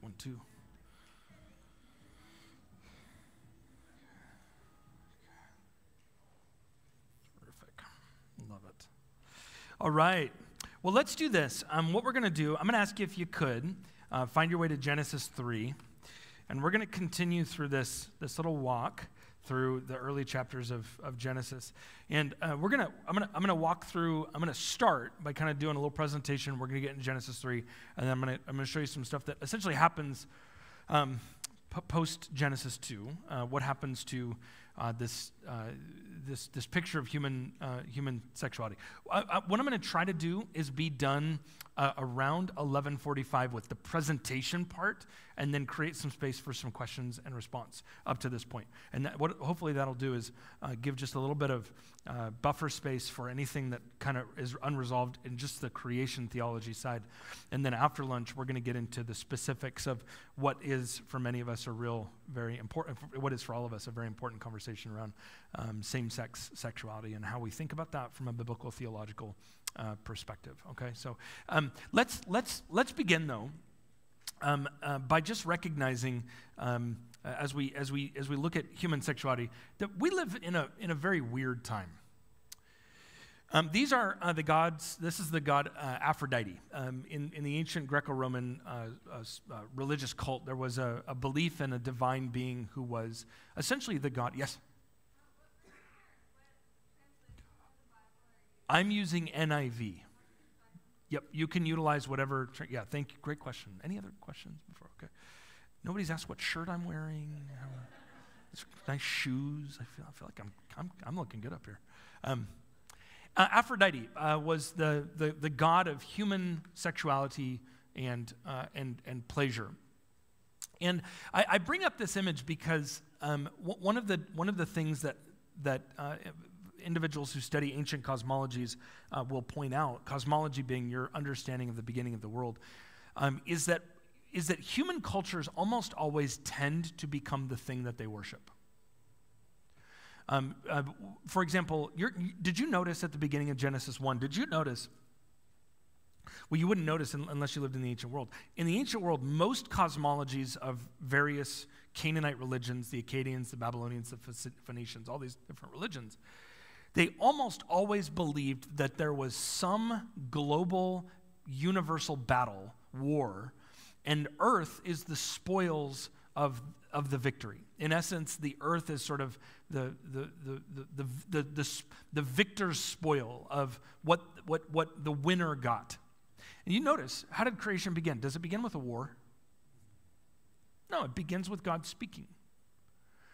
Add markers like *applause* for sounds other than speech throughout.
One, two. Terrific. Love it. All right. Well, let's do this. Um, what we're going to do, I'm going to ask you if you could uh, find your way to Genesis 3, and we're going to continue through this, this little walk through the early chapters of, of Genesis. And uh, we're gonna, I'm gonna, I'm gonna walk through, I'm gonna start by kind of doing a little presentation. We're gonna get into Genesis 3, and then I'm gonna, I'm gonna show you some stuff that essentially happens um, post Genesis 2. Uh, what happens to uh, this, uh, this, this picture of human, uh, human sexuality. I, I, what I'm going to try to do is be done uh, around 11:45 with the presentation part, and then create some space for some questions and response up to this point. And that, what hopefully that'll do is uh, give just a little bit of uh, buffer space for anything that kind of is unresolved in just the creation theology side. And then after lunch, we're going to get into the specifics of what is for many of us a real, very important, what is for all of us a very important conversation around um, same-sex sexuality and how we think about that from a biblical theological uh, perspective. Okay, so um, let's let's let's begin though um, uh, by just recognizing um, as we as we as we look at human sexuality that we live in a in a very weird time. Um, these are uh, the gods. This is the god uh, Aphrodite. Um, in, in the ancient Greco-Roman uh, uh, uh, religious cult, there was a, a belief in a divine being who was essentially the god. Yes. I'm using NIV. Yep, you can utilize whatever. yeah, thank you. Great question. Any other questions before? Okay. Nobody's asked what shirt I'm wearing. Nice shoes. I feel, I feel like I'm, I'm, I'm looking good up here. Um, uh, Aphrodite uh, was the, the, the god of human sexuality and, uh, and, and pleasure. And I, I, bring up this image because um, w- one, of the, one of the things that, that uh, individuals who study ancient cosmologies uh, will point out, cosmology being your understanding of the beginning of the world, um, is, that, is that human cultures almost always tend to become the thing that they worship. Um, uh, for example, did you notice at the beginning of Genesis 1, did you notice? Well, you wouldn't notice unless you lived in the ancient world. In the ancient world, most cosmologies of various Canaanite religions, the Akkadians, the Babylonians, the Phoenicians, all these different religions, they almost always believed that there was some global, universal battle, war, and earth is the spoils of, of the victory. In essence, the earth is sort of the, the, the, the, the, the, the victor's spoil of what, what, what the winner got. And you notice, how did creation begin? Does it begin with a war? No, it begins with God speaking,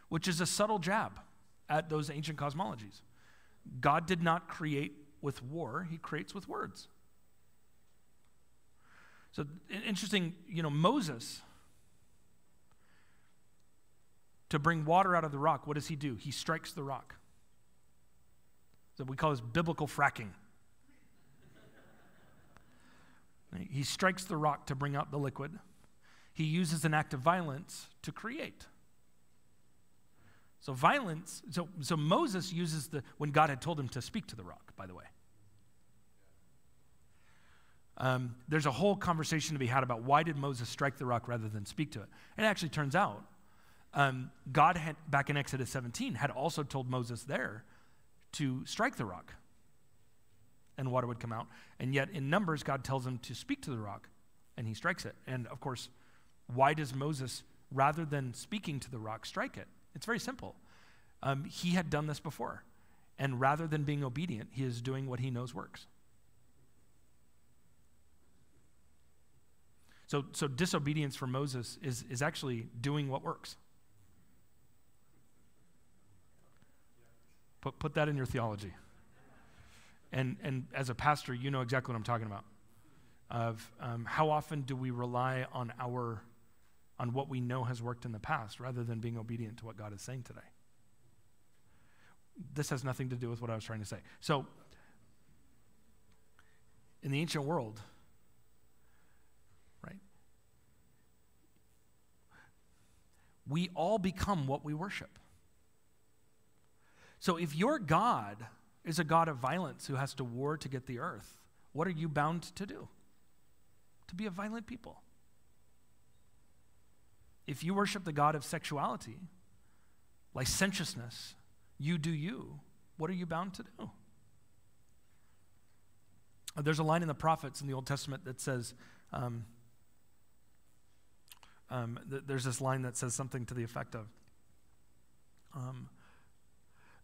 which is a subtle jab at those ancient cosmologies. God did not create with war, he creates with words. So interesting, you know, Moses to bring water out of the rock, what does he do? He strikes the rock. So we call this biblical fracking. He strikes the rock to bring out the liquid. He uses an act of violence to create. So violence, so, so Moses uses the, when God had told him to speak to the rock, by the way. Um, there's a whole conversation to be had about why did Moses strike the rock rather than speak to it. And it actually turns out um, God had, back in Exodus 17, had also told Moses there to strike the rock and water would come out. And yet in Numbers, God tells him to speak to the rock and he strikes it. And of course, why does Moses, rather than speaking to the rock, strike it? It's very simple. Um, he had done this before. And rather than being obedient, he is doing what he knows works. So, so disobedience for Moses is, is actually doing what works. Put, put that in your theology. And, and as a pastor, you know exactly what I'm talking about. Of um, how often do we rely on our on what we know has worked in the past rather than being obedient to what God is saying today. This has nothing to do with what I was trying to say. So, in the ancient world, right, we all become what we worship. So, if your God is a God of violence who has to war to get the earth, what are you bound to do? To be a violent people. If you worship the God of sexuality, licentiousness, you do you, what are you bound to do? There's a line in the prophets in the Old Testament that says, um, um, th- there's this line that says something to the effect of, um,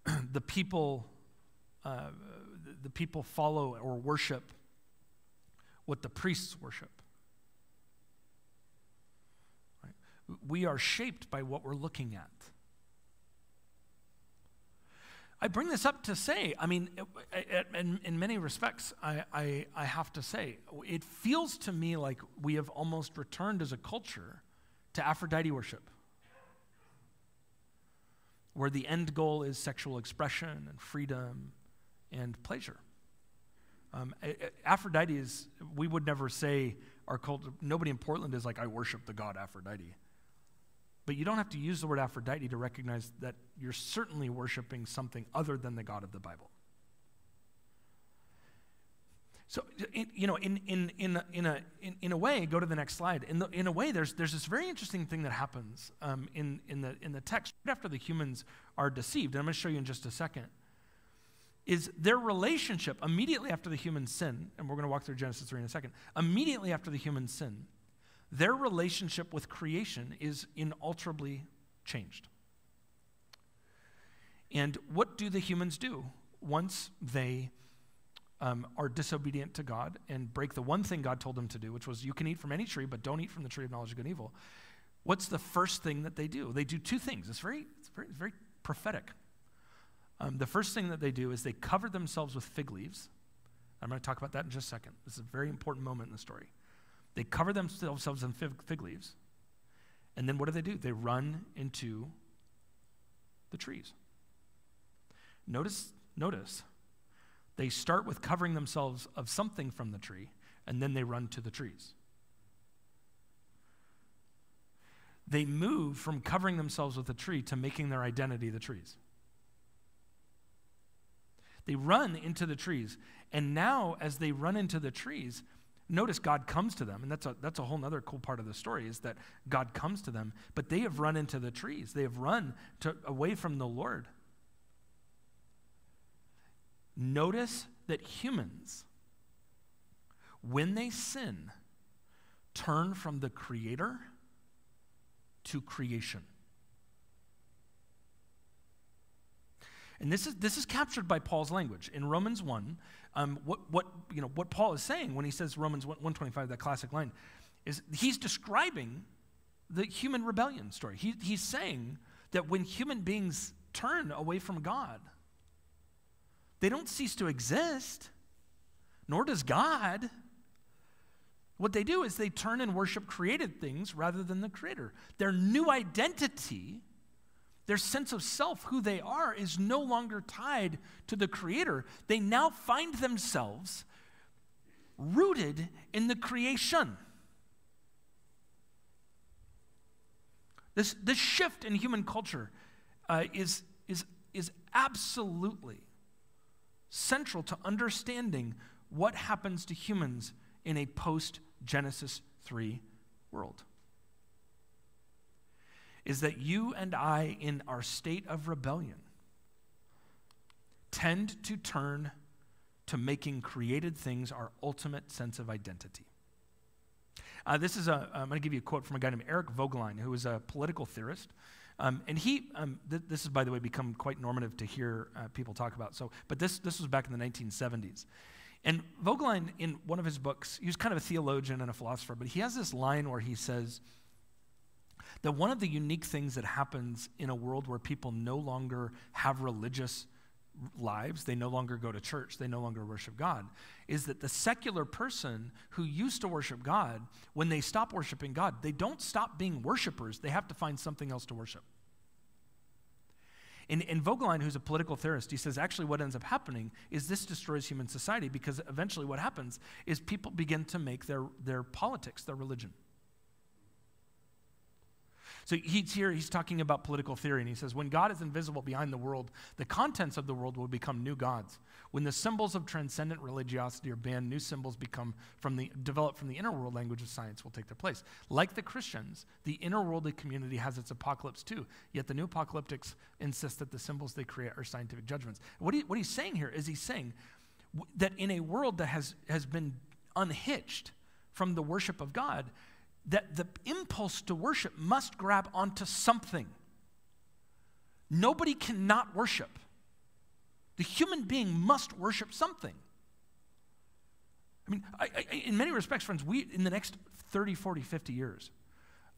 *clears throat* the people, uh, the people follow or worship what the priests worship. Right? We are shaped by what we're looking at. I bring this up to say, I mean, in, in many respects, I, I, I have to say, it feels to me like we have almost returned as a culture to Aphrodite worship, where the end goal is sexual expression and freedom and pleasure. Um, Aphrodite is, we would never say our culture, nobody in Portland is like, I worship the god Aphrodite. But you don't have to use the word Aphrodite to recognize that you're certainly worshiping something other than the God of the Bible. So, you know, in, in, in, in, a, in, in a way, go to the next slide. In, the, in a way, there's, there's this very interesting thing that happens um, in, in, the, in the text right after the humans are deceived. And I'm going to show you in just a second. Is their relationship immediately after the human sin, and we're going to walk through Genesis 3 in a second, immediately after the human sin, their relationship with creation is inalterably changed. And what do the humans do once they um, are disobedient to God and break the one thing God told them to do, which was you can eat from any tree, but don't eat from the tree of knowledge of good and evil? What's the first thing that they do? They do two things. It's very, it's very, very prophetic. Um, the first thing that they do is they cover themselves with fig leaves. I'm going to talk about that in just a second. This is a very important moment in the story. They cover themselves in fig, leaves. And then what do they do? They run into the trees. Notice, notice, they start with covering themselves of something from the tree, and then they run to the trees. They move from covering themselves with a tree to making their identity the trees. They run into the trees, and now as they run into the trees, Notice God comes to them, and that's a, that's a whole other cool part of the story is that God comes to them, but they have run into the trees. They have run to, away from the Lord. Notice that humans, when they sin, turn from the Creator to creation. And this is, this is captured by Paul's language. In Romans 1, um, what, what, you know, what Paul is saying when he says Romans 125, that classic line, is he's describing the human rebellion story. He, he's saying that when human beings turn away from God, they don't cease to exist, nor does God. What they do is they turn and worship created things rather than the Creator. Their new identity their sense of self, who they are, is no longer tied to the Creator. They now find themselves rooted in the creation. This, this shift in human culture uh, is, is, is absolutely central to understanding what happens to humans in a post Genesis 3 world is that you and I, in our state of rebellion, tend to turn to making created things our ultimate sense of identity. Uh, this is a, I'm going to give you a quote from a guy named Eric Voegelin, who is a political theorist. Um, and he, um, th- this has, by the way, become quite normative to hear uh, people talk about. So, but this, this was back in the 1970s. And Voegelin, in one of his books, he was kind of a theologian and a philosopher, but he has this line where he says, that one of the unique things that happens in a world where people no longer have religious lives, they no longer go to church, they no longer worship God, is that the secular person who used to worship God, when they stop worshiping God, they don't stop being worshipers, they have to find something else to worship. In, in Voegelin, who's a political theorist, he says actually what ends up happening is this destroys human society because eventually what happens is people begin to make their, their politics their religion. So he's here, he's talking about political theory, and he says, When God is invisible behind the world, the contents of the world will become new gods. When the symbols of transcendent religiosity are banned, new symbols become from the developed from the inner world language of science will take their place. Like the Christians, the inner worldly community has its apocalypse too. Yet the new apocalyptics insist that the symbols they create are scientific judgments. What, he, what he's saying here is he's saying that in a world that has, has been unhitched from the worship of God, that the impulse to worship must grab onto something. Nobody cannot worship. The human being must worship something. I mean, I, I, in many respects, friends, we, in the next 30, 40, 50 years,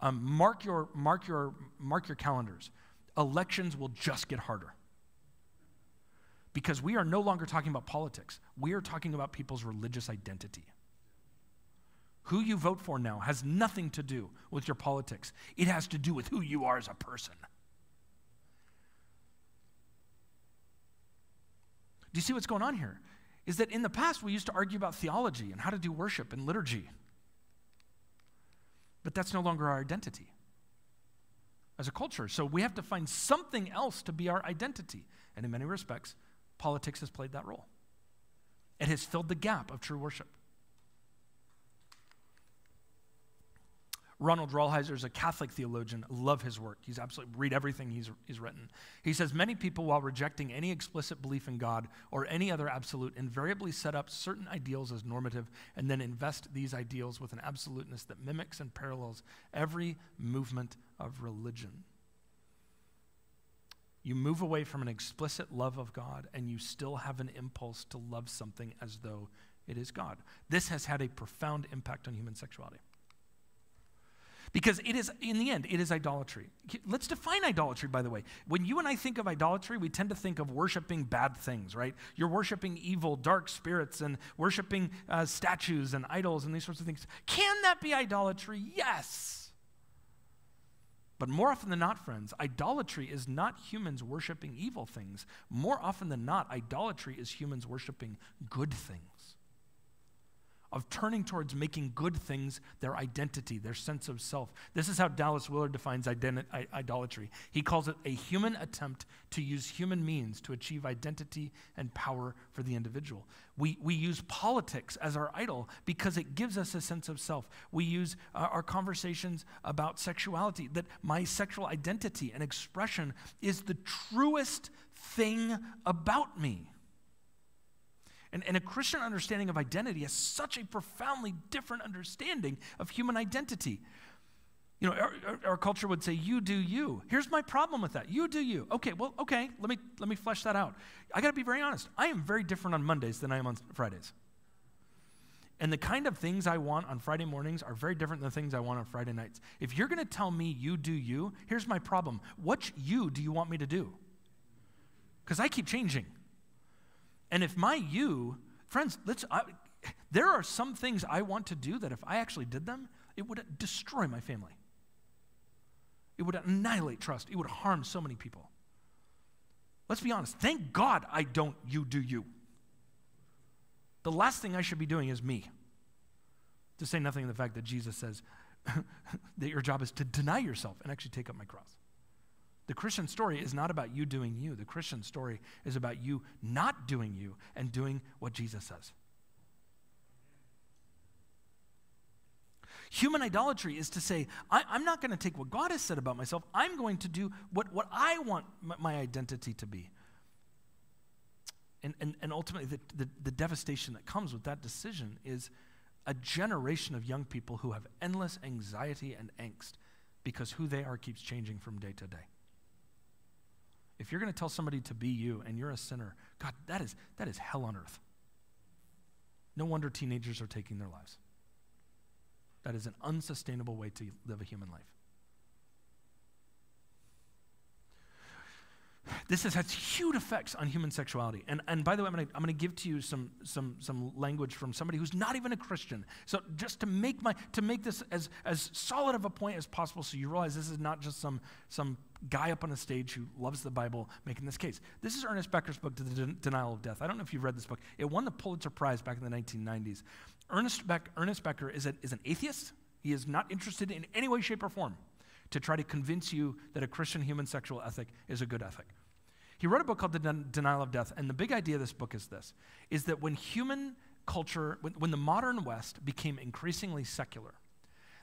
um, mark, your, mark, your, mark your calendars. Elections will just get harder. Because we are no longer talking about politics, we are talking about people's religious identity. Who you vote for now has nothing to do with your politics, it has to do with who you are as a person. Do you see what's going on here? Is that in the past we used to argue about theology and how to do worship and liturgy. But that's no longer our identity as a culture. So we have to find something else to be our identity. And in many respects, politics has played that role. It has filled the gap of true worship. Ronald Rolheiser is a Catholic theologian. Love his work. He's absolutely read everything he's, he's written. He says many people, while rejecting any explicit belief in God or any other absolute, invariably set up certain ideals as normative and then invest these ideals with an absoluteness that mimics and parallels every movement of religion. You move away from an explicit love of God and you still have an impulse to love something as though it is God. This has had a profound impact on human sexuality. Because it is, in the end, it is idolatry. Let's define idolatry, by the way. When you and I think of idolatry, we tend to think of worshiping bad things, right? You're worshiping evil, dark spirits, and worshiping uh, statues and idols and these sorts of things. Can that be idolatry? Yes. But more often than not, friends, idolatry is not humans worshiping evil things. More often than not, idolatry is humans worshiping good things of turning towards making good things their identity, their sense of self. This is how Dallas Willard defines identi- idolatry. He calls it a human attempt to use human means to achieve identity and power for the individual. We, we use politics as our idol because it gives us a sense of self. We use uh, our conversations about sexuality, that my sexual identity and expression is the truest thing about me. And, and a Christian understanding of identity has such a profoundly different understanding of human identity. You know, our, our, our, culture would say, "You do you." Here's my problem with that. You do you. Okay, well, okay. Let me let me flesh that out. I got to be very honest. I am very different on Mondays than I am on Fridays. And the kind of things I want on Friday mornings are very different than the things I want on Friday nights. If you're going to tell me you do you, here's my problem. What you do you want me to do? Because I keep changing. And if my you, friends, let's, I, there are some things I want to do that if I actually did them, it would destroy my family. It would annihilate trust. It would harm so many people. Let's be honest. Thank God I don't you do you. The last thing I should be doing is me. To say nothing of the fact that Jesus says *laughs* that your job is to deny yourself and actually take up my cross. The Christian story is not about you doing you. The Christian story is about you not doing you and doing what Jesus says. Human idolatry is to say, I, am not going to take what God has said about myself. I'm going to do what, what I want my, my identity to be. And, and, and ultimately, the, the, the devastation that comes with that decision is a generation of young people who have endless anxiety and angst because who they are keeps changing from day to day. If you're going to tell somebody to be you and you're a sinner, God, that is, that is hell on earth. No wonder teenagers are taking their lives. That is an unsustainable way to live a human life. This has had huge effects on human sexuality. And, and by the way, I'm going to give to you some, some, some language from somebody who's not even a Christian. So just to make, my, to make this as, as solid of a point as possible so you realize this is not just some, some guy up on a stage who loves the Bible making this case. This is Ernest Becker's book, The Den- Denial of Death. I don't know if you've read this book. It won the Pulitzer Prize back in the 1990s. Ernest, Beck, Ernest Becker is, a, is an atheist. He is not interested in any way, shape, or form to try to convince you that a Christian human sexual ethic is a good ethic. He wrote a book called The Den- Denial of Death, and the big idea of this book is this is that when human culture, when, when the modern West became increasingly secular,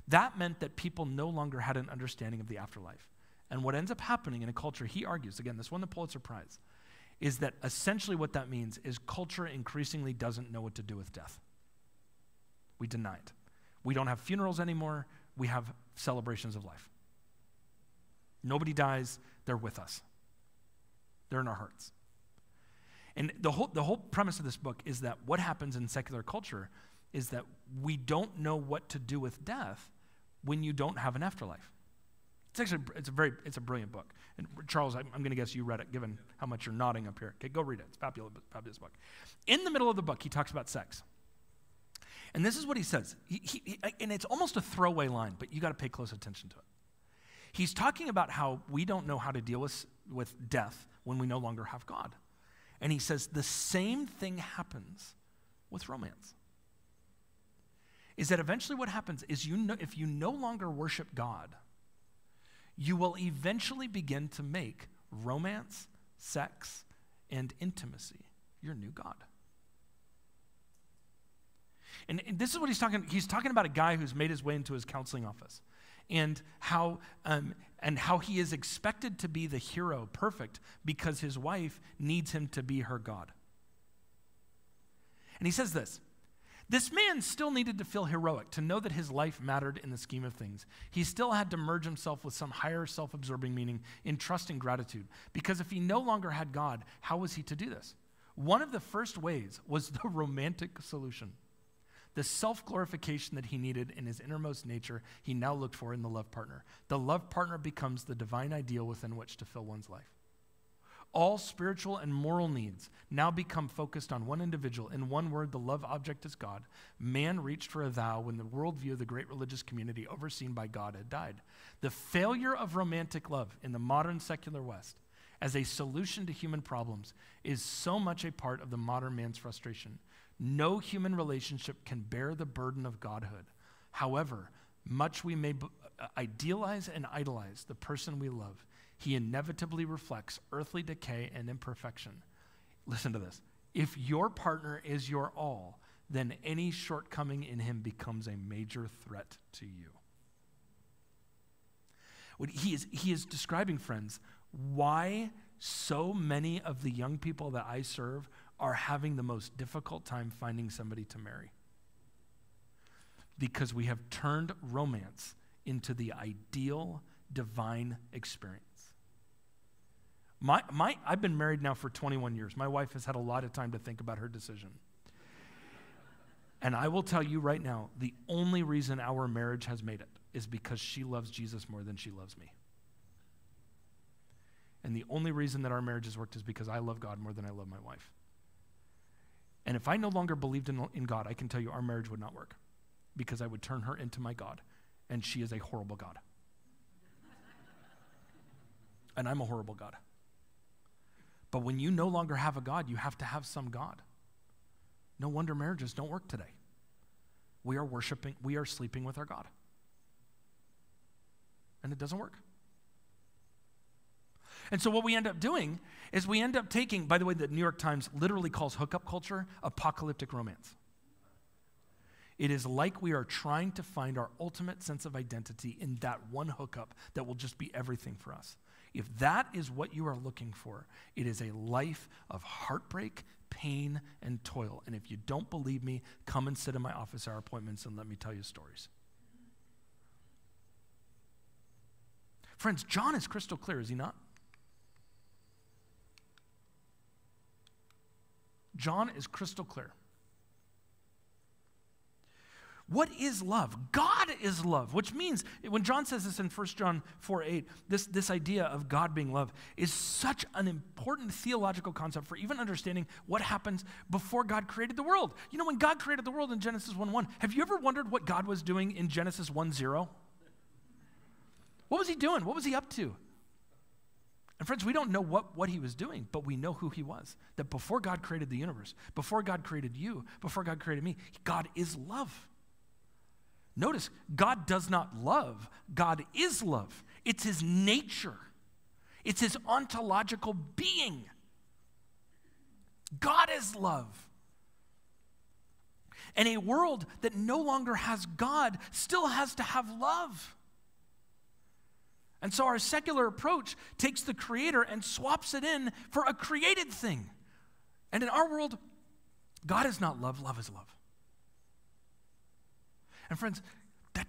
that meant that people no longer had an understanding of the afterlife. And what ends up happening in a culture, he argues, again, this won the Pulitzer Prize, is that essentially what that means is culture increasingly doesn't know what to do with death. We deny it. We don't have funerals anymore, we have celebrations of life. Nobody dies, they're with us, they're in our hearts. And the whole, the whole premise of this book is that what happens in secular culture is that we don't know what to do with death when you don't have an afterlife. It's actually it's a very it's a brilliant book. And Charles, I'm, I'm going to guess you read it, given how much you're nodding up here. Okay, go read it. It's fabulous, fabulous book. In the middle of the book, he talks about sex. And this is what he says. He, he, and it's almost a throwaway line, but you got to pay close attention to it. He's talking about how we don't know how to deal with, with death when we no longer have God. And he says the same thing happens with romance. Is that eventually what happens is you know, if you no longer worship God, you will eventually begin to make romance, sex, and intimacy your new God. And, and, this is what he's talking. He's talking about a guy who's made his way into his counseling office, and how um, and how he is expected to be the hero, perfect, because his wife needs him to be her God. And he says this. This man still needed to feel heroic, to know that his life mattered in the scheme of things. He still had to merge himself with some higher self absorbing meaning in trust and gratitude. Because if he no longer had God, how was he to do this? One of the first ways was the romantic solution. The self glorification that he needed in his innermost nature, he now looked for in the love partner. The love partner becomes the divine ideal within which to fill one's life. All spiritual and moral needs now become focused on one individual. In one word, the love object is God. Man reached for a thou when the worldview of the great religious community overseen by God had died. The failure of romantic love in the modern secular West as a solution to human problems is so much a part of the modern man's frustration. No human relationship can bear the burden of godhood. However, much we may b- uh, idealize and idolize the person we love, he inevitably reflects earthly decay and imperfection. Listen to this. If your partner is your all, then any shortcoming in him becomes a major threat to you. What he is, he is describing, friends, why so many of the young people that I serve are having the most difficult time finding somebody to marry. Because we have turned romance into the ideal divine experience. My, my, I've been married now for 21 years. My wife has had a lot of time to think about her decision. And I will tell you right now the only reason our marriage has made it is because she loves Jesus more than she loves me. And the only reason that our marriage has worked is because I love God more than I love my wife. And if I no longer believed in, in God, I can tell you our marriage would not work because I would turn her into my God, and she is a horrible God. and I'm a horrible God. But when you no longer have a God, you have to have some God. No wonder marriages don't work today. We are worshiping, we are sleeping with our God. And it doesn't work. And so, what we end up doing is we end up taking, by the way, the New York Times literally calls hookup culture apocalyptic romance. It is like we are trying to find our ultimate sense of identity in that one hookup that will just be everything for us. If that is what you are looking for, it is a life of heartbreak, pain, and toil. And if you don't believe me, come and sit in my office hour appointments and let me tell you stories. Friends, John is crystal clear, is he not? John is crystal clear. What is love? God is love, which means when John says this in 1 John 4 8, this, this idea of God being love is such an important theological concept for even understanding what happens before God created the world. You know, when God created the world in Genesis 1 1, have you ever wondered what God was doing in Genesis 1 0? What was he doing? What was he up to? And friends, we don't know what, what he was doing, but we know who he was. That before God created the universe, before God created you, before God created me, God is love. Notice, God does not love, God is love. it's his nature, it's his ontological being. God is love. And a world that no longer has God still has to have love. And so our secular approach takes the creator and swaps it in for a created thing. And in our world, God is not love, love is love. And friends, that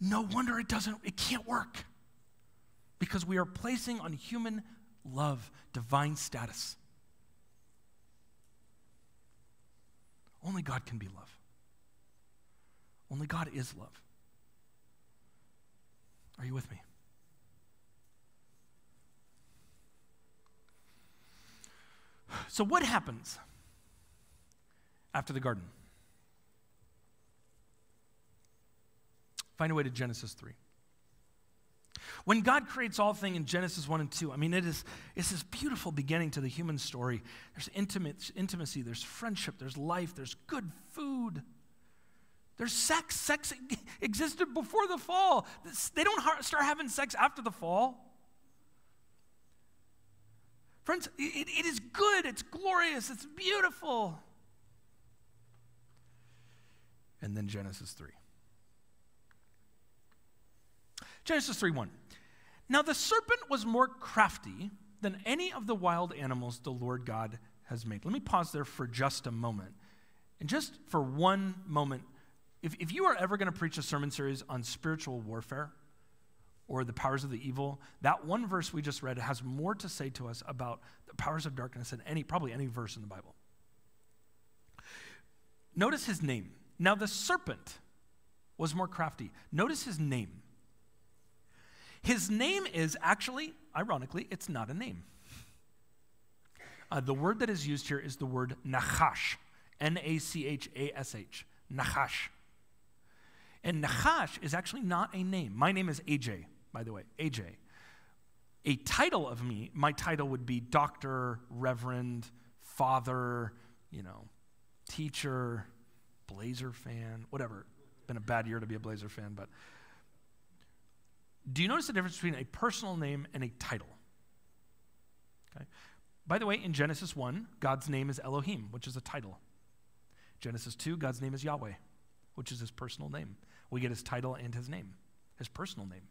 no wonder it doesn't it can't work. Because we are placing on human love divine status. Only God can be love. Only God is love. Are you with me? So, what happens after the garden? Find a way to Genesis 3. When God creates all things in Genesis 1 and 2, I mean, it is, it's this beautiful beginning to the human story. There's intimate, intimacy, there's friendship, there's life, there's good food. There's sex. Sex *laughs* existed before the fall. They don't start having sex after the fall. Friends, it, it is good, it's glorious, it's beautiful. And then Genesis 3. Genesis 3 1. Now the serpent was more crafty than any of the wild animals the Lord God has made. Let me pause there for just a moment. And just for one moment, if, if you are ever going to preach a sermon series on spiritual warfare or the powers of the evil, that one verse we just read has more to say to us about the powers of darkness than any, probably any verse in the Bible. Notice his name. Now the serpent was more crafty. Notice his name. His name is actually, ironically, it's not a name. Uh, the word that is used here is the word nachash, N A C H A S H, nachash. And Nachash is actually not a name. My name is AJ, by the way, AJ. A title of me, my title would be doctor, reverend, father, you know, teacher, Blazer fan, whatever. Been a bad year to be a Blazer fan, but do you notice the difference between a personal name and a title? Okay. By the way, in Genesis 1, God's name is Elohim, which is a title. Genesis 2, God's name is Yahweh, which is his personal name. We get his title and his name, his personal name.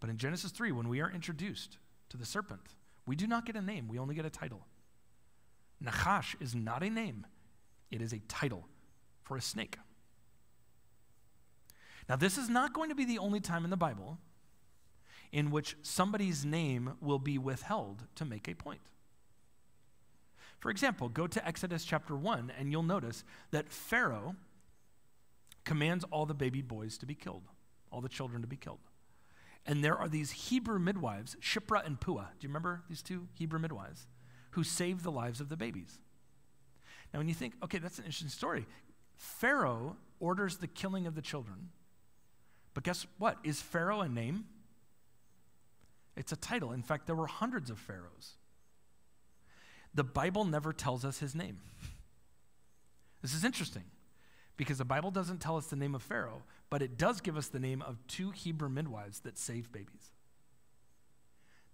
But in Genesis 3, when we are introduced to the serpent, we do not get a name, we only get a title. Nachash is not a name, it is a title for a snake. Now, this is not going to be the only time in the Bible in which somebody's name will be withheld to make a point. For example, go to Exodus chapter 1, and you'll notice that Pharaoh commands all the baby boys to be killed, all the children to be killed. And there are these Hebrew midwives, Shiphrah and Puah. Do you remember these two Hebrew midwives who saved the lives of the babies? Now, when you think, okay, that's an interesting story, Pharaoh orders the killing of the children. But guess what? Is Pharaoh a name? It's a title. In fact, there were hundreds of pharaohs. The Bible never tells us his name. *laughs* This is interesting because the Bible doesn't tell us the name of Pharaoh, but it does give us the name of two Hebrew midwives that saved babies.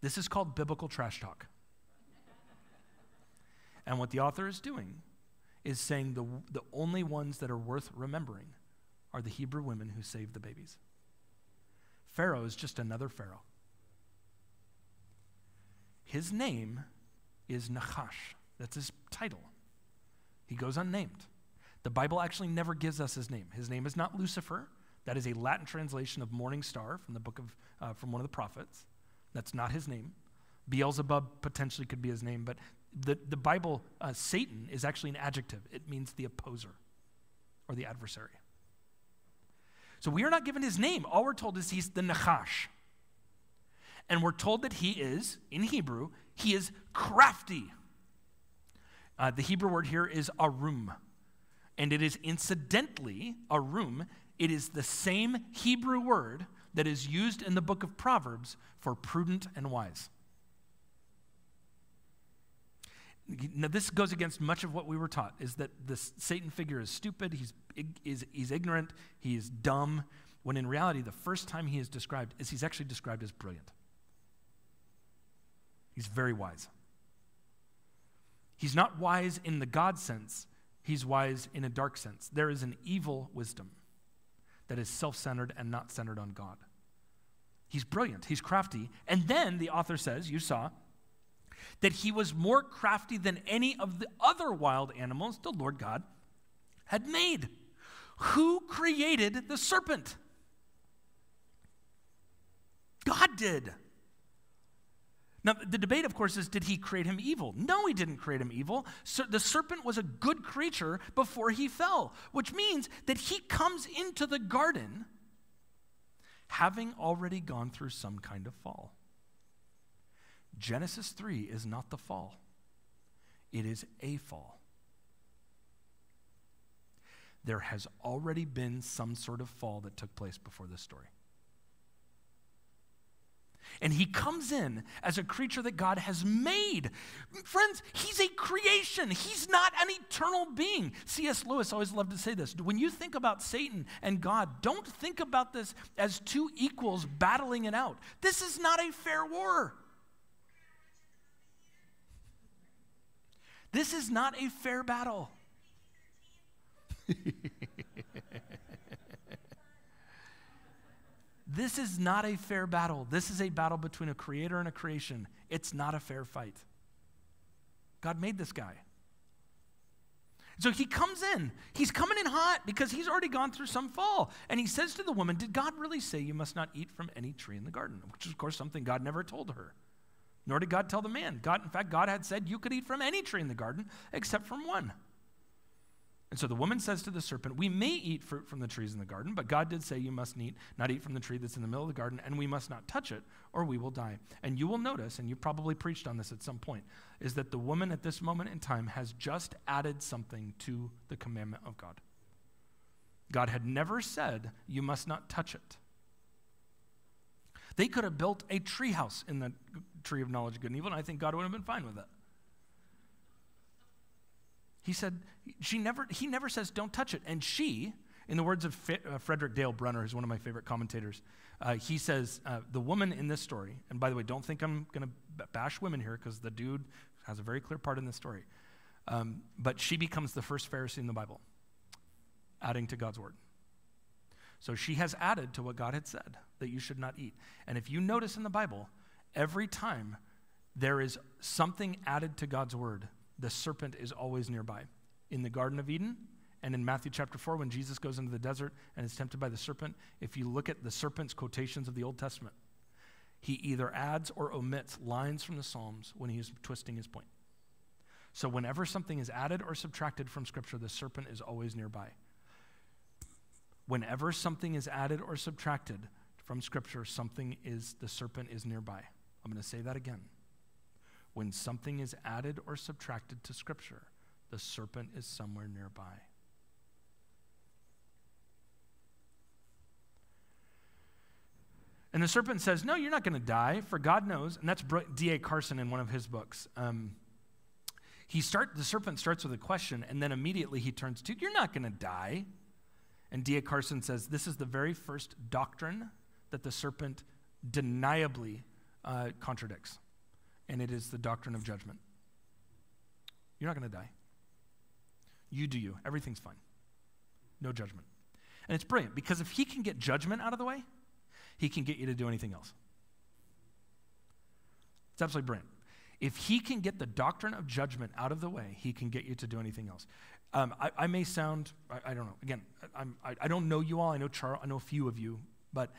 This is called biblical trash talk. *laughs* and what the author is doing is saying the, the only ones that are worth remembering are the Hebrew women who saved the babies. Pharaoh is just another Pharaoh. His name is Nachash. That's his title. He goes unnamed. The Bible actually never gives us his name. His name is not Lucifer. That is a Latin translation of morning star from the book of, uh, from one of the prophets. That's not his name. Beelzebub potentially could be his name, but the, the Bible, uh, Satan is actually an adjective. It means the opposer or the adversary. So we are not given his name. All we're told is he's the Nachash. And we're told that he is, in Hebrew, he is crafty. Uh, the Hebrew word here is arum. And it is incidentally, arum, it is the same Hebrew word that is used in the book of Proverbs for prudent and wise. Now, this goes against much of what we were taught is that the Satan figure is stupid, he's, is, he's ignorant, he's dumb. when in reality, the first time he is described is he's actually described as brilliant. He's very wise. He's not wise in the God sense, he's wise in a dark sense. There is an evil wisdom that is self centered and not centered on God. He's brilliant, he's crafty. And then the author says, you saw, that he was more crafty than any of the other wild animals the Lord God had made. Who created the serpent? God did. Now, the debate, of course, is did he create him evil? No, he didn't create him evil. So the serpent was a good creature before he fell, which means that he comes into the garden having already gone through some kind of fall. Genesis 3 is not the fall, it is a fall. There has already been some sort of fall that took place before this story. And he comes in as a creature that God has made. Friends, he's a creation. He's not an eternal being. C.S. Lewis always loved to say this. When you think about Satan and God, don't think about this as two equals battling it out. This is not a fair war. This is not a fair battle. *laughs* This is not a fair battle. This is a battle between a creator and a creation. It's not a fair fight. God made this guy. So he comes in. He's coming in hot because he's already gone through some fall. And he says to the woman, Did God really say you must not eat from any tree in the garden? Which is, of course, something God never told her. Nor did God tell the man. God, in fact, God had said you could eat from any tree in the garden except from one. And so the woman says to the serpent, We may eat fruit from the trees in the garden, but God did say you must eat, not eat from the tree that's in the middle of the garden, and we must not touch it, or we will die. And you will notice, and you probably preached on this at some point, is that the woman at this moment in time has just added something to the commandment of God. God had never said, You must not touch it. They could have built a treehouse in the tree of knowledge of good and evil, and I think God would have been fine with it. He said, she never, he never says, don't touch it. And she, in the words of uh, Frederick Dale Bruner, who's one of my favorite commentators, uh, he says, uh, the woman in this story, and by the way, don't think I'm going to bash women here because the dude has a very clear part in this story. Um, but she becomes the first Pharisee in the Bible, adding to God's word. So she has added to what God had said that you should not eat. And if you notice in the Bible, every time there is something added to God's word, the serpent is always nearby. In the Garden of Eden, and in Matthew chapter 4, when Jesus goes into the desert and is tempted by the serpent, if you look at the serpent's quotations of the Old Testament, he either adds or omits lines from the Psalms when he is twisting his point. So, whenever something is added or subtracted from Scripture, the serpent is always nearby. Whenever something is added or subtracted from Scripture, something is, the serpent is nearby. I'm going to say that again. When something is added or subtracted to Scripture, the serpent is somewhere nearby. And the serpent says, No, you're not going to die, for God knows. And that's D.A. Carson in one of his books. Um, he start, the serpent starts with a question, and then immediately he turns to, You're not going to die. And D.A. Carson says, This is the very first doctrine that the serpent deniably uh, contradicts and it is the doctrine of judgment. You're not going to die. You do you. Everything's fine. No judgment. And it's brilliant because if he can get judgment out of the way, he can get you to do anything else. It's absolutely brilliant. If he can get the doctrine of judgment out of the way, he can get you to do anything else. Um, I, I, may sound, I, I, don't know, again, I'm, I, I don't know you all. I know Charles, I know a few of you, but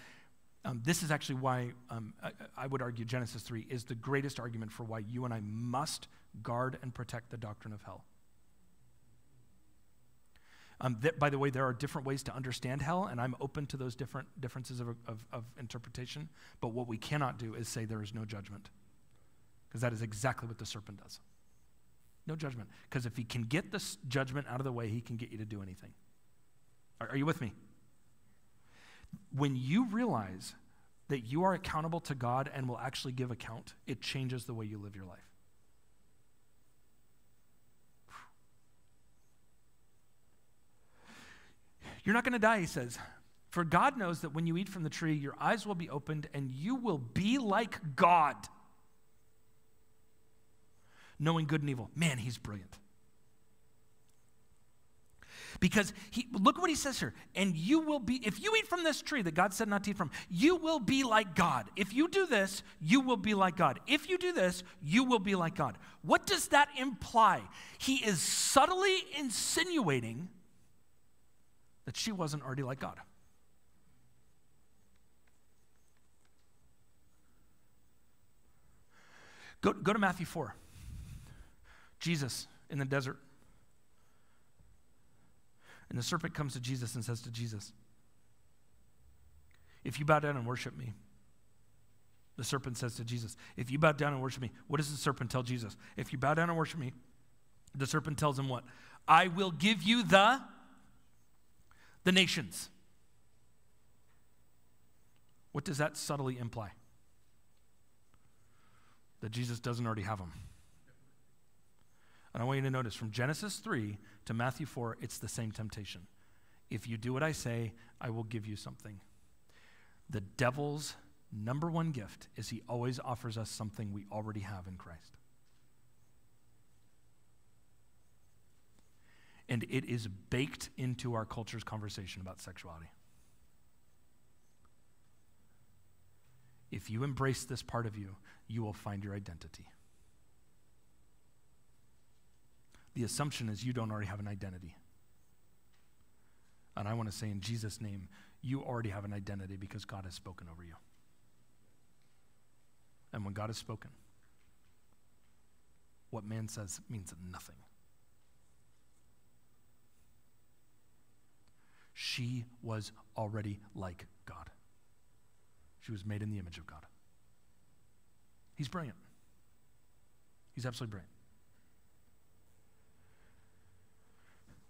um, this is actually why um, I, I, would argue Genesis 3 is the greatest argument for why you and I must guard and protect the doctrine of hell. Um, by the way, there are different ways to understand hell, and I'm open to those different differences of, of, of interpretation. But what we cannot do is say there is no judgment, because that is exactly what the serpent does. No judgment. Because if he can get this judgment out of the way, he can get you to do anything. Are, are you with me? When you realize that you are accountable to God and will actually give account, it changes the way you live your life. You're not going to die, he says. For God knows that when you eat from the tree, your eyes will be opened and you will be like God, knowing good and evil. Man, he's brilliant. Because he, look what he says here. And you will be, if you eat from this tree that God said not to eat from, you will be like God. If you do this, you will be like God. If you do this, you will be like God. What does that imply? He is subtly insinuating that she wasn't already like God. Go, go to Matthew 4. Jesus in the desert. And the serpent comes to Jesus and says to Jesus, If you bow down and worship me, the serpent says to Jesus, If you bow down and worship me, what does the serpent tell Jesus? If you bow down and worship me, the serpent tells him what? I will give you the the nations. What does that subtly imply? That Jesus doesn't already have them. And I want you to notice from Genesis 3 to Matthew 4, it's the same temptation. If you do what I say, I will give you something. The devil's number one gift is he always offers us something we already have in Christ. And it is baked into our culture's conversation about sexuality. If you embrace this part of you, you will find your identity. The assumption is you don't already have an identity. And I want to say in Jesus' name, you already have an identity because God has spoken over you. And when God has spoken, what man says means nothing. She was already like God. She was made in the image of God. He's brilliant. He's absolutely brilliant.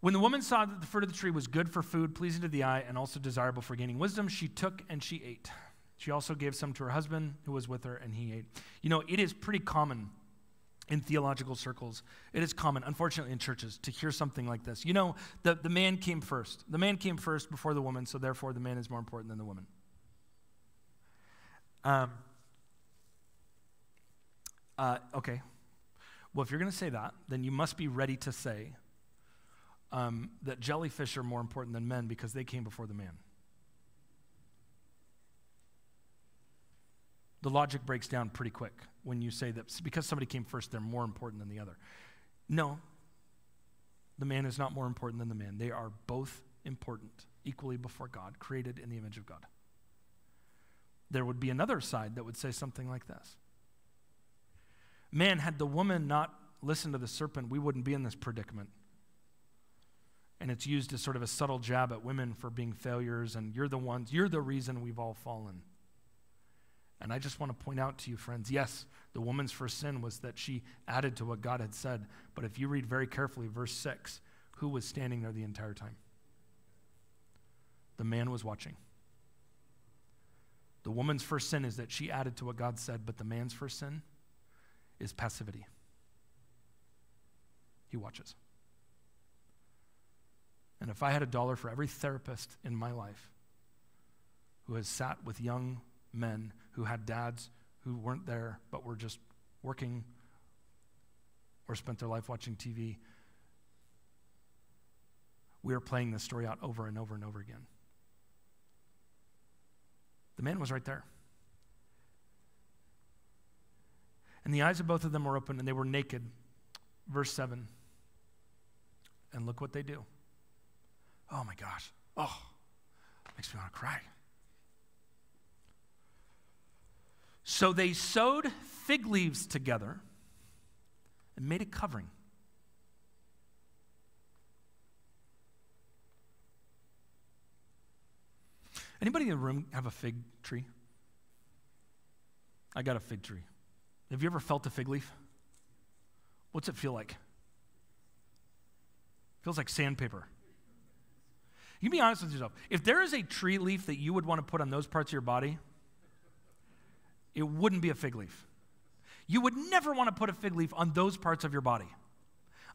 When the woman saw that the fruit of the tree was good for food, pleasing to the eye, and also desirable for gaining wisdom, she took and she ate. She also gave some to her husband who was with her, and he ate. You know, it is pretty common in theological circles. It is common, unfortunately, in churches to hear something like this. You know, the, the man came first. The man came first before the woman, so therefore the man is more important than the woman. Um, uh, okay. Well, if you're going to say that, then you must be ready to say um, that jellyfish are more important than men because they came before the man. The logic breaks down pretty quick when you say that because somebody came first, they're more important than the other. No, the man is not more important than the man. They are both important equally before God, created in the image of God. There would be another side that would say something like this Man, had the woman not listened to the serpent, we wouldn't be in this predicament and it's used as sort of a subtle jab at women for being failures, and you're the ones, you're the reason we've all fallen. And I just want to point out to you, friends yes, the woman's first sin was that she added to what God had said. But if you read very carefully, verse 6, who was standing there the entire time? The man was watching. The woman's first sin is that she added to what God said, but the man's first sin is passivity. He watches. And if I had a dollar for every therapist in my life who has sat with young men who had dads who weren't there but were just working or spent their life watching TV, we are playing this story out over and over and over again. The man was right there. And the eyes of both of them were open and they were naked. Verse 7. And look what they do. Oh my gosh. Oh, makes me want to cry. So they sewed fig leaves together and made a covering. Anybody in the room have a fig tree? I got a fig tree. Have you ever felt a fig leaf? What's it feel like? Feels like sandpaper. You be honest with yourself. If there is a tree leaf that you would want to put on those parts of your body, it wouldn't be a fig leaf. You would never want to put a fig leaf on those parts of your body.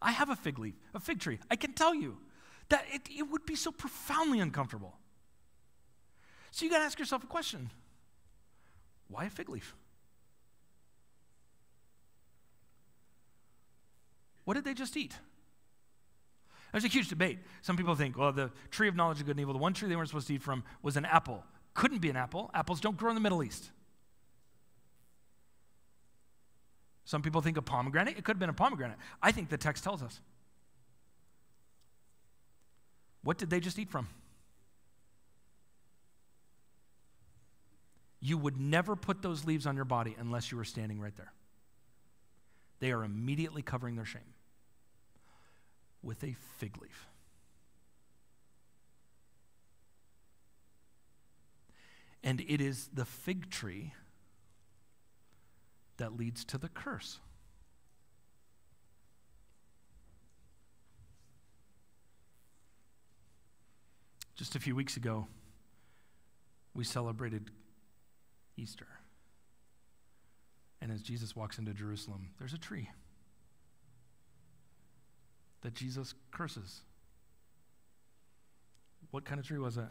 I have a fig leaf, a fig tree. I can tell you that it, it would be so profoundly uncomfortable. So you got to ask yourself a question why a fig leaf? What did they just eat? There's a huge debate. Some people think, well, the tree of knowledge of good and evil, the one tree they weren't supposed to eat from was an apple. Couldn't be an apple. Apples don't grow in the Middle East. Some people think a pomegranate. It could have been a pomegranate. I think the text tells us. What did they just eat from? You would never put those leaves on your body unless you were standing right there. They are immediately covering their shame with a fig leaf. And it is the fig tree that leads to the curse. Just a few weeks ago, we celebrated Easter. And as Jesus walks into Jerusalem, there's a tree that Jesus curses. What kind of tree was that?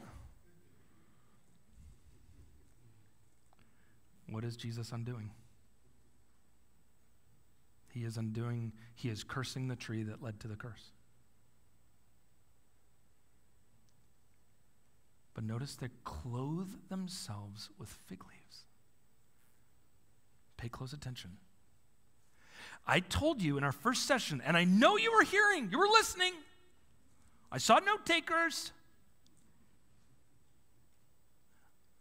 What is Jesus undoing? He is undoing, he is cursing the tree that led to the curse. But notice they clothe themselves with fig leaves. Pay close attention. I told you in our first session, and I know you were hearing, you were listening. I saw note takers.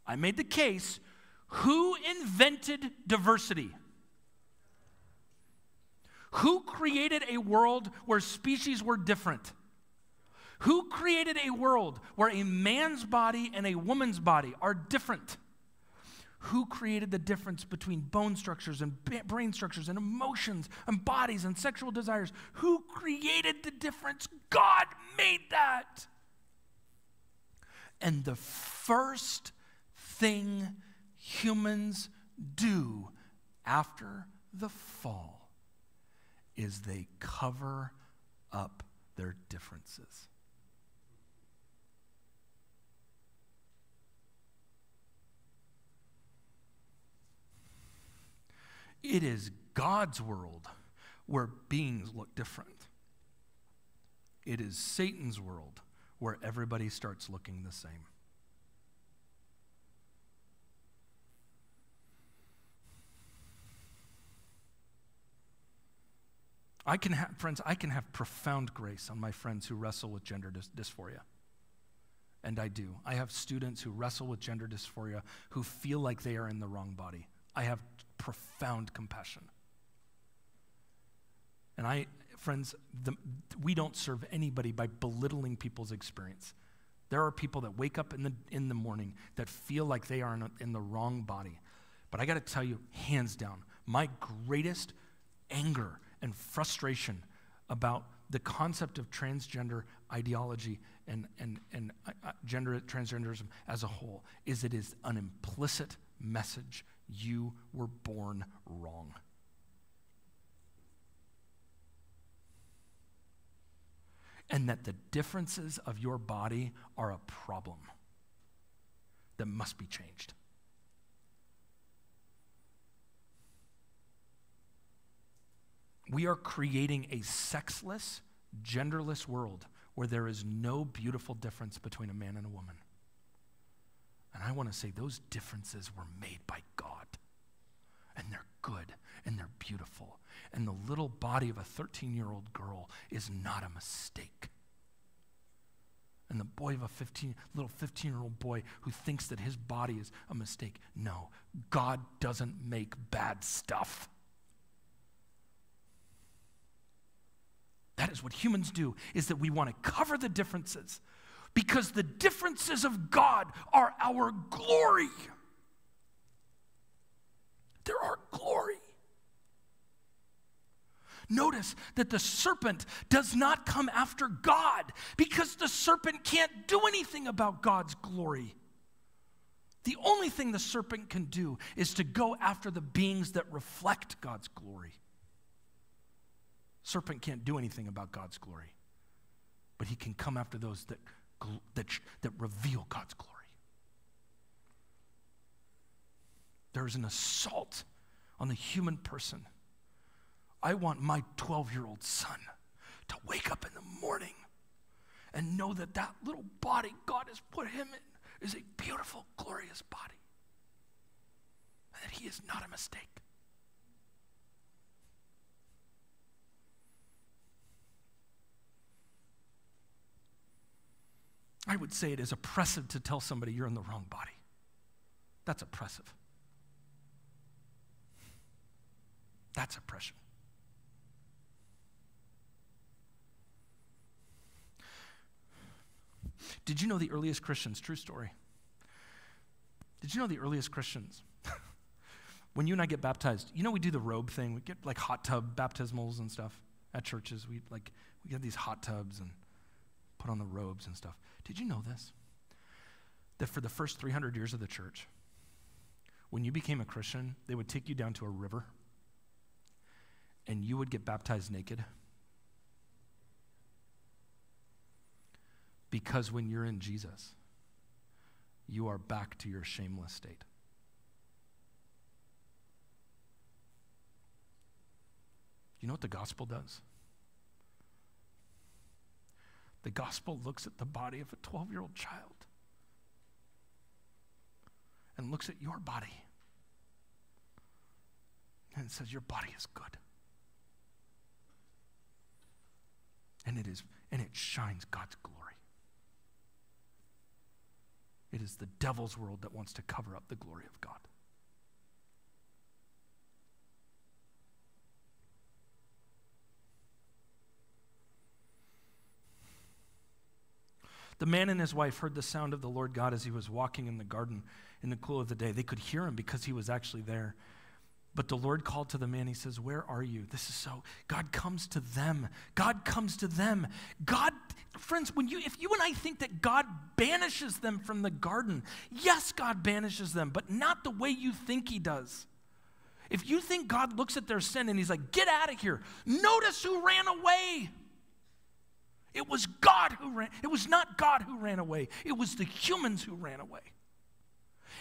I made the case who invented diversity? Who created a world where species were different? Who created a world where a man's body and a woman's body are different? Who created the difference between bone structures and brain structures and emotions and bodies and sexual desires? Who created the difference? God made that. And the first thing humans do after the fall is they cover up their differences. It is God's world where beings look different. It is Satan's world where everybody starts looking the same. I can have, friends, I can have profound grace on my friends who wrestle with gender dys- dysphoria. And I do. I have students who wrestle with gender dysphoria who feel like they are in the wrong body. I have profound compassion. And I, friends, the, we don't serve anybody by belittling people's experience. There are people that wake up in the, in the morning that feel like they are in, a, in the wrong body. But I got to tell you, hands down, my greatest anger and frustration about the concept of transgender ideology and, and, and uh, uh gender transgenderism as a whole is it is an implicit message you were born wrong. And that the differences of your body are a problem that must be changed. We are creating a sexless, genderless world where there is no beautiful difference between a man and a woman. And I want to say those differences were made by God. And they're good and they're beautiful. And the little body of a 13 year old girl is not a mistake. And the boy of a 15, little 15 year old boy who thinks that his body is a mistake. No, God doesn't make bad stuff. That is what humans do, is that we want to cover the differences because the differences of God are our glory. They're our glory. Notice that the serpent does not come after God because the serpent can't do anything about God's glory. The only thing the serpent can do is to go after the beings that reflect God's glory. Serpent can't do anything about God's glory, but he can come after those that that, that reveal God's glory. There's an assault on the human person. I want my 12 year old son to wake up in the morning and know that that little body God has put him in is a beautiful, glorious body, and that he is not a mistake. I would say it is oppressive to tell somebody you're in the wrong body. That's oppressive. That's oppression. Did you know the earliest Christians? True story. Did you know the earliest Christians? *laughs* when you and I get baptized, you know we do the robe thing. We get like hot tub baptismals and stuff at churches. We like we get these hot tubs and put on the robes and stuff. Did you know this? That for the first 300 years of the church, when you became a Christian, they would take you down to a river and you would get baptized naked Because when you're in Jesus, you are back to your shameless state. You know what the gospel does? The gospel looks at the body of a 12 year old child and looks at your body and says, Your body is good. And it is, and it shines God's glory. It is the devil's world that wants to cover up the glory of God. The man and his wife heard the sound of the Lord God as he was walking in the garden in the cool of the day. They could hear him because he was actually there. But the Lord called to the man. He says, Where are you? This is so. God comes to them. God comes to them. God, friends, when you, if you and I think that God banishes them from the garden, yes, God banishes them, but not the way you think He does. If you think God looks at their sin and He's like, Get out of here, notice who ran away. It was God who ran. It was not God who ran away. It was the humans who ran away.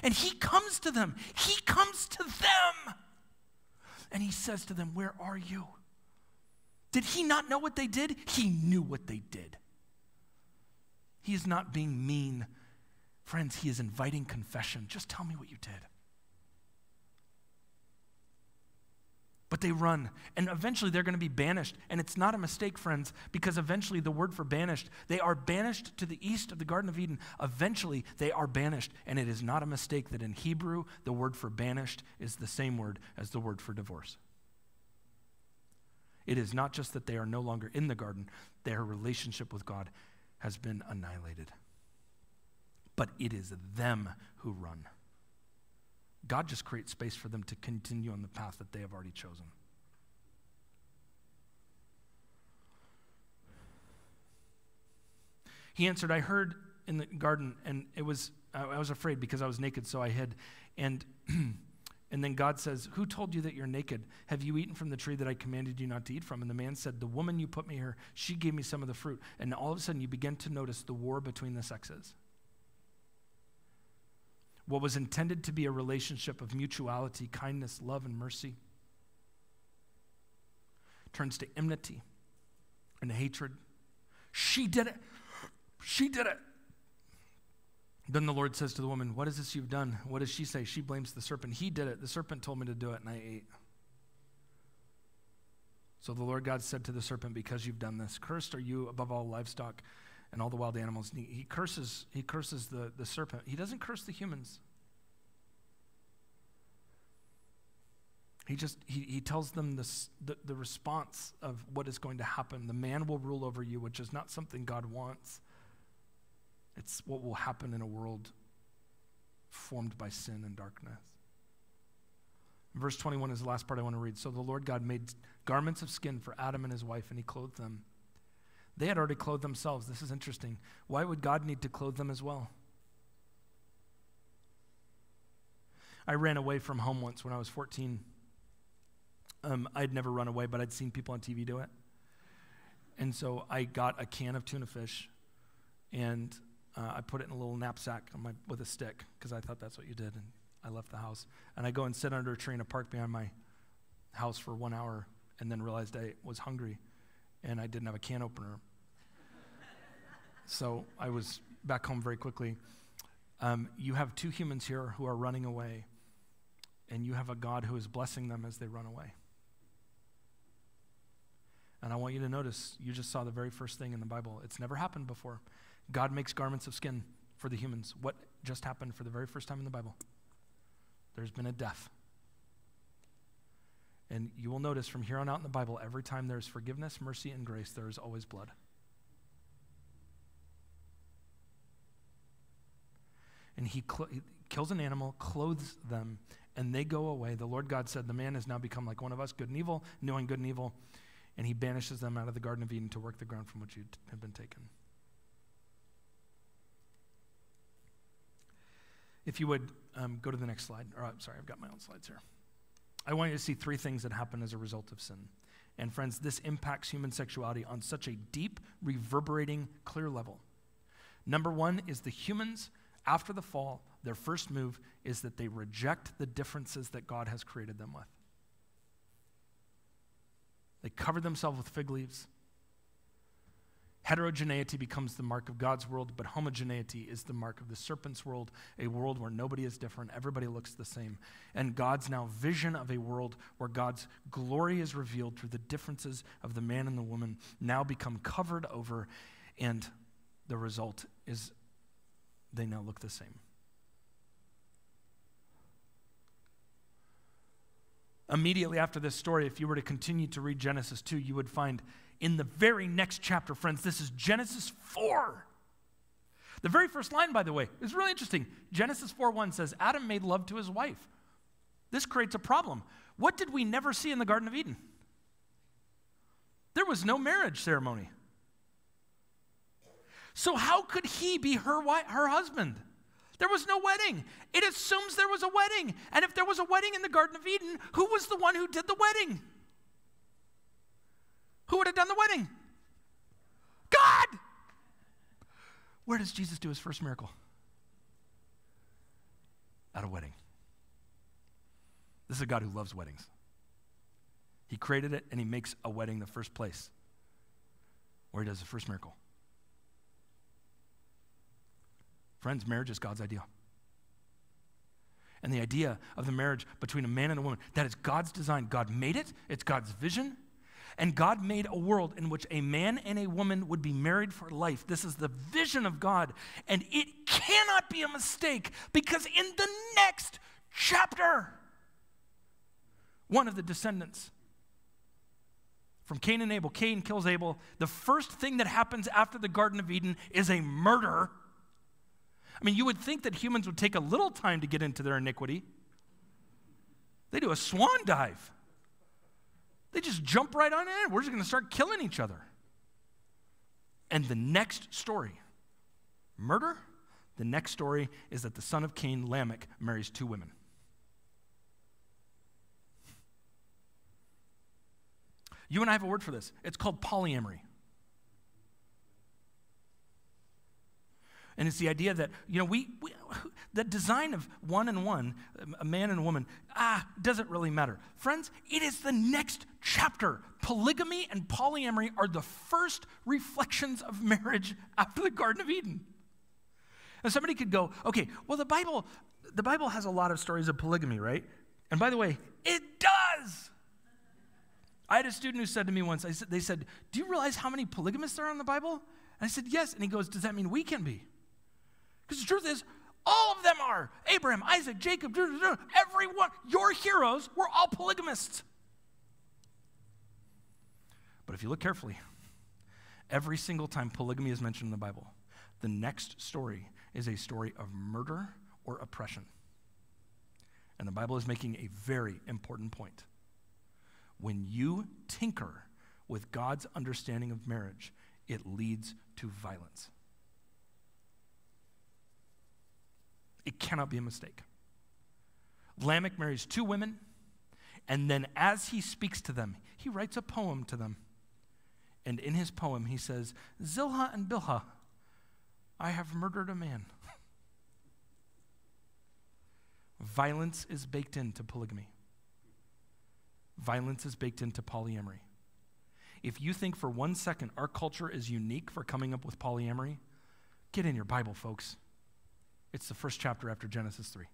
And he comes to them. He comes to them and he says to them, Where are you? Did he not know what they did? He knew what they did. He is not being mean. Friends, he is inviting confession. Just tell me what you did. But they run, and eventually they're going to be banished. And it's not a mistake, friends, because eventually the word for banished, they are banished to the east of the Garden of Eden. Eventually they are banished. And it is not a mistake that in Hebrew, the word for banished is the same word as the word for divorce. It is not just that they are no longer in the garden, their relationship with God has been annihilated. But it is them who run. God just creates space for them to continue on the path that they have already chosen. He answered, I heard in the garden, and it was I was afraid because I was naked, so I hid. And *clears throat* and then God says, Who told you that you're naked? Have you eaten from the tree that I commanded you not to eat from? And the man said, The woman you put me here, she gave me some of the fruit. And all of a sudden you begin to notice the war between the sexes what was intended to be a relationship of mutuality, kindness, love, and mercy turns to enmity and hatred. She did it. She did it. Then the Lord says to the woman, What is this you've done? What does she say? She blames the serpent. He did it. The serpent told me to do it, and I ate. So the Lord God said to the serpent, Because you've done this, cursed are you above all livestock and all the wild animals. He, he, curses, he curses the, the serpent. He doesn't curse the humans. He just he, he tells them this, the, the response of what is going to happen. The man will rule over you, which is not something God wants. It's what will happen in a world formed by sin and darkness. Verse 21 is the last part I want to read. So the Lord God made garments of skin for Adam and his wife, and he clothed them. They had already clothed themselves. This is interesting. Why would God need to clothe them as well? I ran away from home once when I was 14. Um, I'd never run away, but I'd seen people on TV do it. And so I got a can of tuna fish, and uh, I put it in a little knapsack my, with a stick because I thought that's what you did. And I left the house. And I go and sit under a tree in a park behind my house for one hour and then realized I was hungry and I didn't have a can opener. So I was back home very quickly. Um, you have two humans here who are running away, and you have a God who is blessing them as they run away. And I want you to notice, you just saw the very first thing in the Bible. It's never happened before. God makes garments of skin for the humans. What just happened for the very first time in the Bible? There's been a death. And you will notice from here on out in the Bible, every time there's forgiveness, mercy, and grace, there is always blood. And he, cl- kills an animal, clothes them, and they go away. The Lord God said, The man has now become like one of us, good and evil, knowing good and evil. And he banishes them out of the Garden of Eden to work the ground from which you have been taken. If you would um, go to the next slide. Or, I'm sorry, I've got my own slides here. I want you to see three things that happen as a result of sin. And friends, this impacts human sexuality on such a deep, reverberating, clear level. Number one is the humans, after the fall, their first move is that they reject the differences that God has created them with. They cover themselves with fig leaves. Heterogeneity becomes the mark of God's world, but homogeneity is the mark of the serpent's world, a world where nobody is different, everybody looks the same. And God's now vision of a world where God's glory is revealed through the differences of the man and the woman now become covered over, and the result is they now look the same. Immediately after this story, if you were to continue to read Genesis 2, you would find in the very next chapter, friends. This is Genesis 4. The very first line, by the way, is really interesting. Genesis 4 1 says, Adam made love to his wife. This creates a problem. What did we never see in the Garden of Eden? There was no marriage ceremony. So, how could he be her, wife, her husband? There was no wedding. It assumes there was a wedding. And if there was a wedding in the Garden of Eden, who was the one who did the wedding? Who would have done the wedding? God! Where does Jesus do his first miracle? At a wedding. This is a God who loves weddings. He created it and he makes a wedding the first place where he does the first miracle. Friends, marriage is God's idea. And the idea of the marriage between a man and a woman, that is God's design. God made it, it's God's vision. And God made a world in which a man and a woman would be married for life. This is the vision of God. And it cannot be a mistake because in the next chapter, one of the descendants from Cain and Abel, Cain kills Abel. The first thing that happens after the Garden of Eden is a murder. I mean, you would think that humans would take a little time to get into their iniquity. They do a swan dive. They just jump right on in. We're just going to start killing each other. And the next story, murder, the next story is that the son of Cain, Lamech, marries two women. You and I have a word for this. It's called polyamory. And it's the idea that, you know, we, we the design of one and one, a man and a woman, ah, doesn't really matter. Friends, it is the next chapter. Polygamy and polyamory are the first reflections of marriage after the Garden of Eden. And somebody could go, okay, well, the Bible, the Bible has a lot of stories of polygamy, right? And by the way, it does. I had a student who said to me once, I said, they said, Do you realize how many polygamists there are in the Bible? And I said, Yes. And he goes, Does that mean we can be? Because the truth is, all of them are. Abraham, Isaac, Jacob, everyone, your heroes were all polygamists. But if you look carefully, every single time polygamy is mentioned in the Bible, the next story is a story of murder or oppression. And the Bible is making a very important point. When you tinker with God's understanding of marriage, it leads to violence. It cannot be a mistake. Lamech marries two women, and then as he speaks to them, he writes a poem to them. And in his poem, he says, Zillah and Bilhah I have murdered a man. *laughs* Violence is baked into polygamy. Violence is baked into polyamory. If you think for one second our culture is unique for coming up with polyamory, get in your Bible, folks. It's the first chapter after Genesis 3.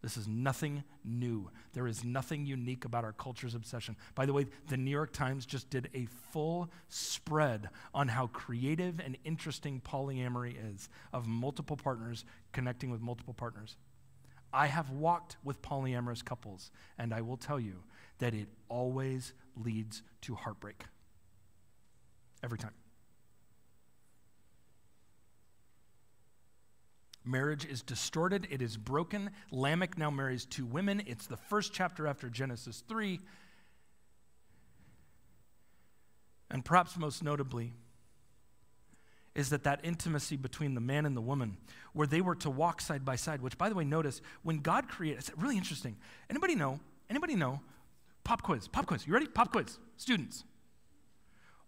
This is nothing new. There is nothing unique about our culture's obsession. By the way, the New York Times just did a full spread on how creative and interesting polyamory is of multiple partners connecting with multiple partners. I have walked with polyamorous couples, and I will tell you that it always leads to heartbreak. Every time. Marriage is distorted, it is broken. Lamech now marries two women. It's the first chapter after Genesis 3. And perhaps most notably, is that that intimacy between the man and the woman where they were to walk side by side which by the way notice when god created it's really interesting anybody know anybody know pop quiz pop quiz you ready pop quiz students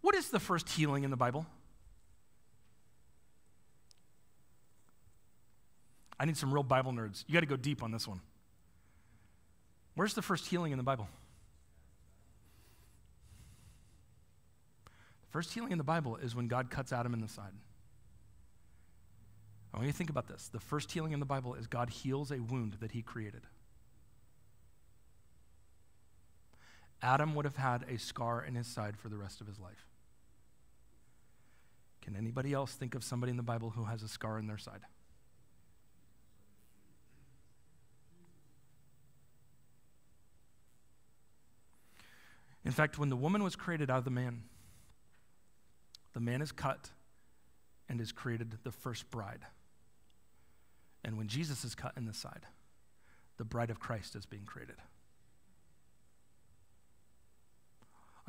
what is the first healing in the bible I need some real Bible nerds. You got to go deep on this one. Where's the first healing in the Bible? The first healing in the Bible is when God cuts Adam in the side. I want you to think about this. The first healing in the Bible is God heals a wound that he created. Adam would have had a scar in his side for the rest of his life. Can anybody else think of somebody in the Bible who has a scar in their side? In fact, when the woman was created out of the man, the man is cut and is created the first bride. And when Jesus is cut in the side, the bride of Christ is being created.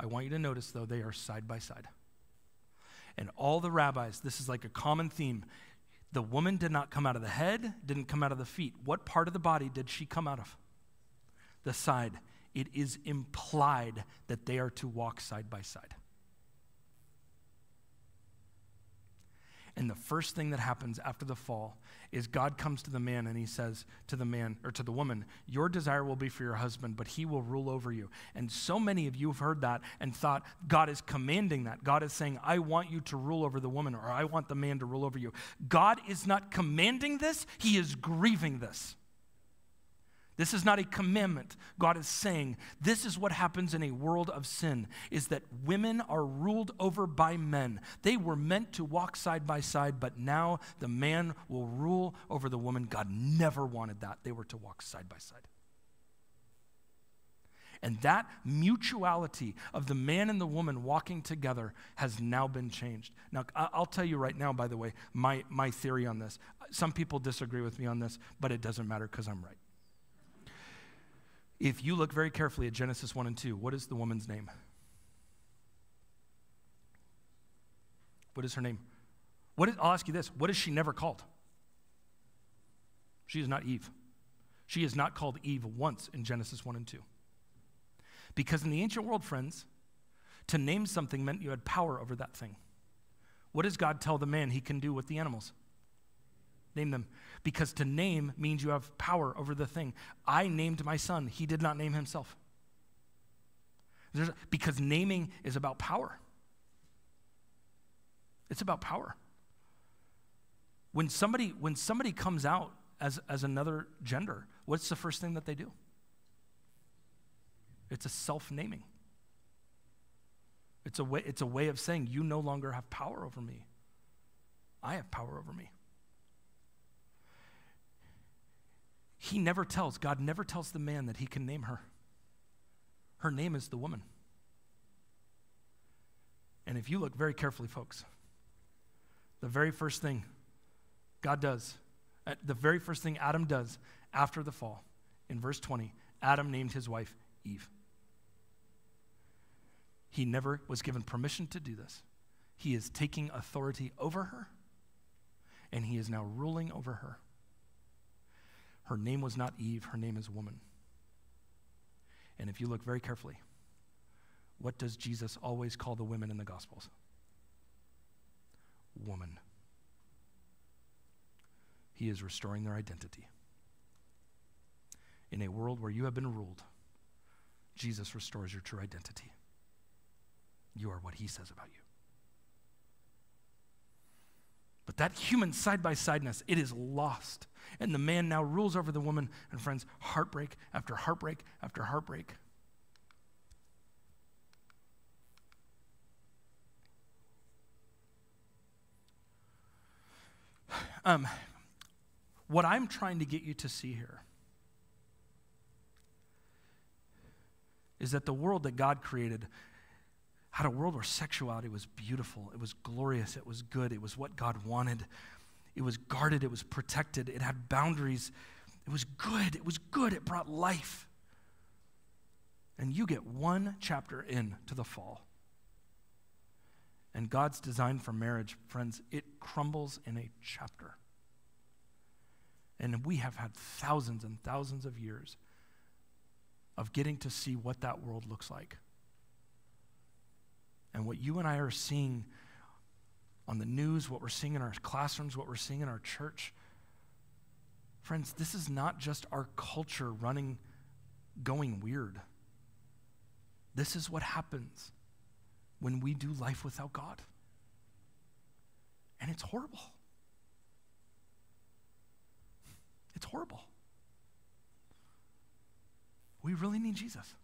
I want you to notice, though, they are side by side. And all the rabbis, this is like a common theme. The woman did not come out of the head, didn't come out of the feet. What part of the body did she come out of? The side it is implied that they are to walk side by side. And the first thing that happens after the fall is God comes to the man and he says to the man or to the woman, Your desire will be for your husband, but he will rule over you. And so many of you have heard that and thought God is commanding that. God is saying, I want you to rule over the woman or I want the man to rule over you. God is not commanding this, he is grieving this. This is not a commandment. God is saying this is what happens in a world of sin is that women are ruled over by men. They were meant to walk side by side, but now the man will rule over the woman. God never wanted that. They were to walk side by side. And that mutuality of the man and the woman walking together has now been changed. Now, I'll tell you right now, by the way, my, my theory on this. Some people disagree with me on this, but it doesn't matter because I'm right. If you look very carefully at Genesis 1 and 2, what is the woman's name? What is her name? What is, I'll ask you this what is she never called? She is not Eve. She is not called Eve once in Genesis 1 and 2. Because in the ancient world, friends, to name something meant you had power over that thing. What does God tell the man he can do with the animals? Name them. Because to name means you have power over the thing. I named my son, he did not name himself. There's, because naming is about power. It's about power. When somebody, when somebody comes out as, as another gender, what's the first thing that they do? It's a self naming. It's a, way, it's a way of saying, You no longer have power over me. I have power over me. He never tells, God never tells the man that he can name her. Her name is the woman. And if you look very carefully, folks, the very first thing God does, uh, the very first thing Adam does after the fall, in verse 20, Adam named his wife Eve. He never was given permission to do this. He is taking authority over her, and he is now ruling over her. Her name was not Eve, her name is woman. And if you look very carefully, what does Jesus always call the women in the Gospels? Woman. He is restoring their identity. In a world where you have been ruled, Jesus restores your true identity. You are what He says about you. But that human side by sideness, it is lost. And the man now rules over the woman. And friends, heartbreak after heartbreak after heartbreak. Um, what I'm trying to get you to see here is that the world that God created had a world where sexuality was beautiful, it was glorious, it was good, it was what God wanted. It was guarded, it was protected, it had boundaries. It was good, it was good, it brought life. And you get one chapter in to the fall. And God's design for marriage, friends, it crumbles in a chapter. And we have had thousands and thousands of years of getting to see what that world looks like. And what you and I are seeing on the news, what we're seeing in our classrooms, what we're seeing in our church, friends, this is not just our culture running, going weird. This is what happens when we do life without God. And it's horrible. It's horrible. We really need Jesus.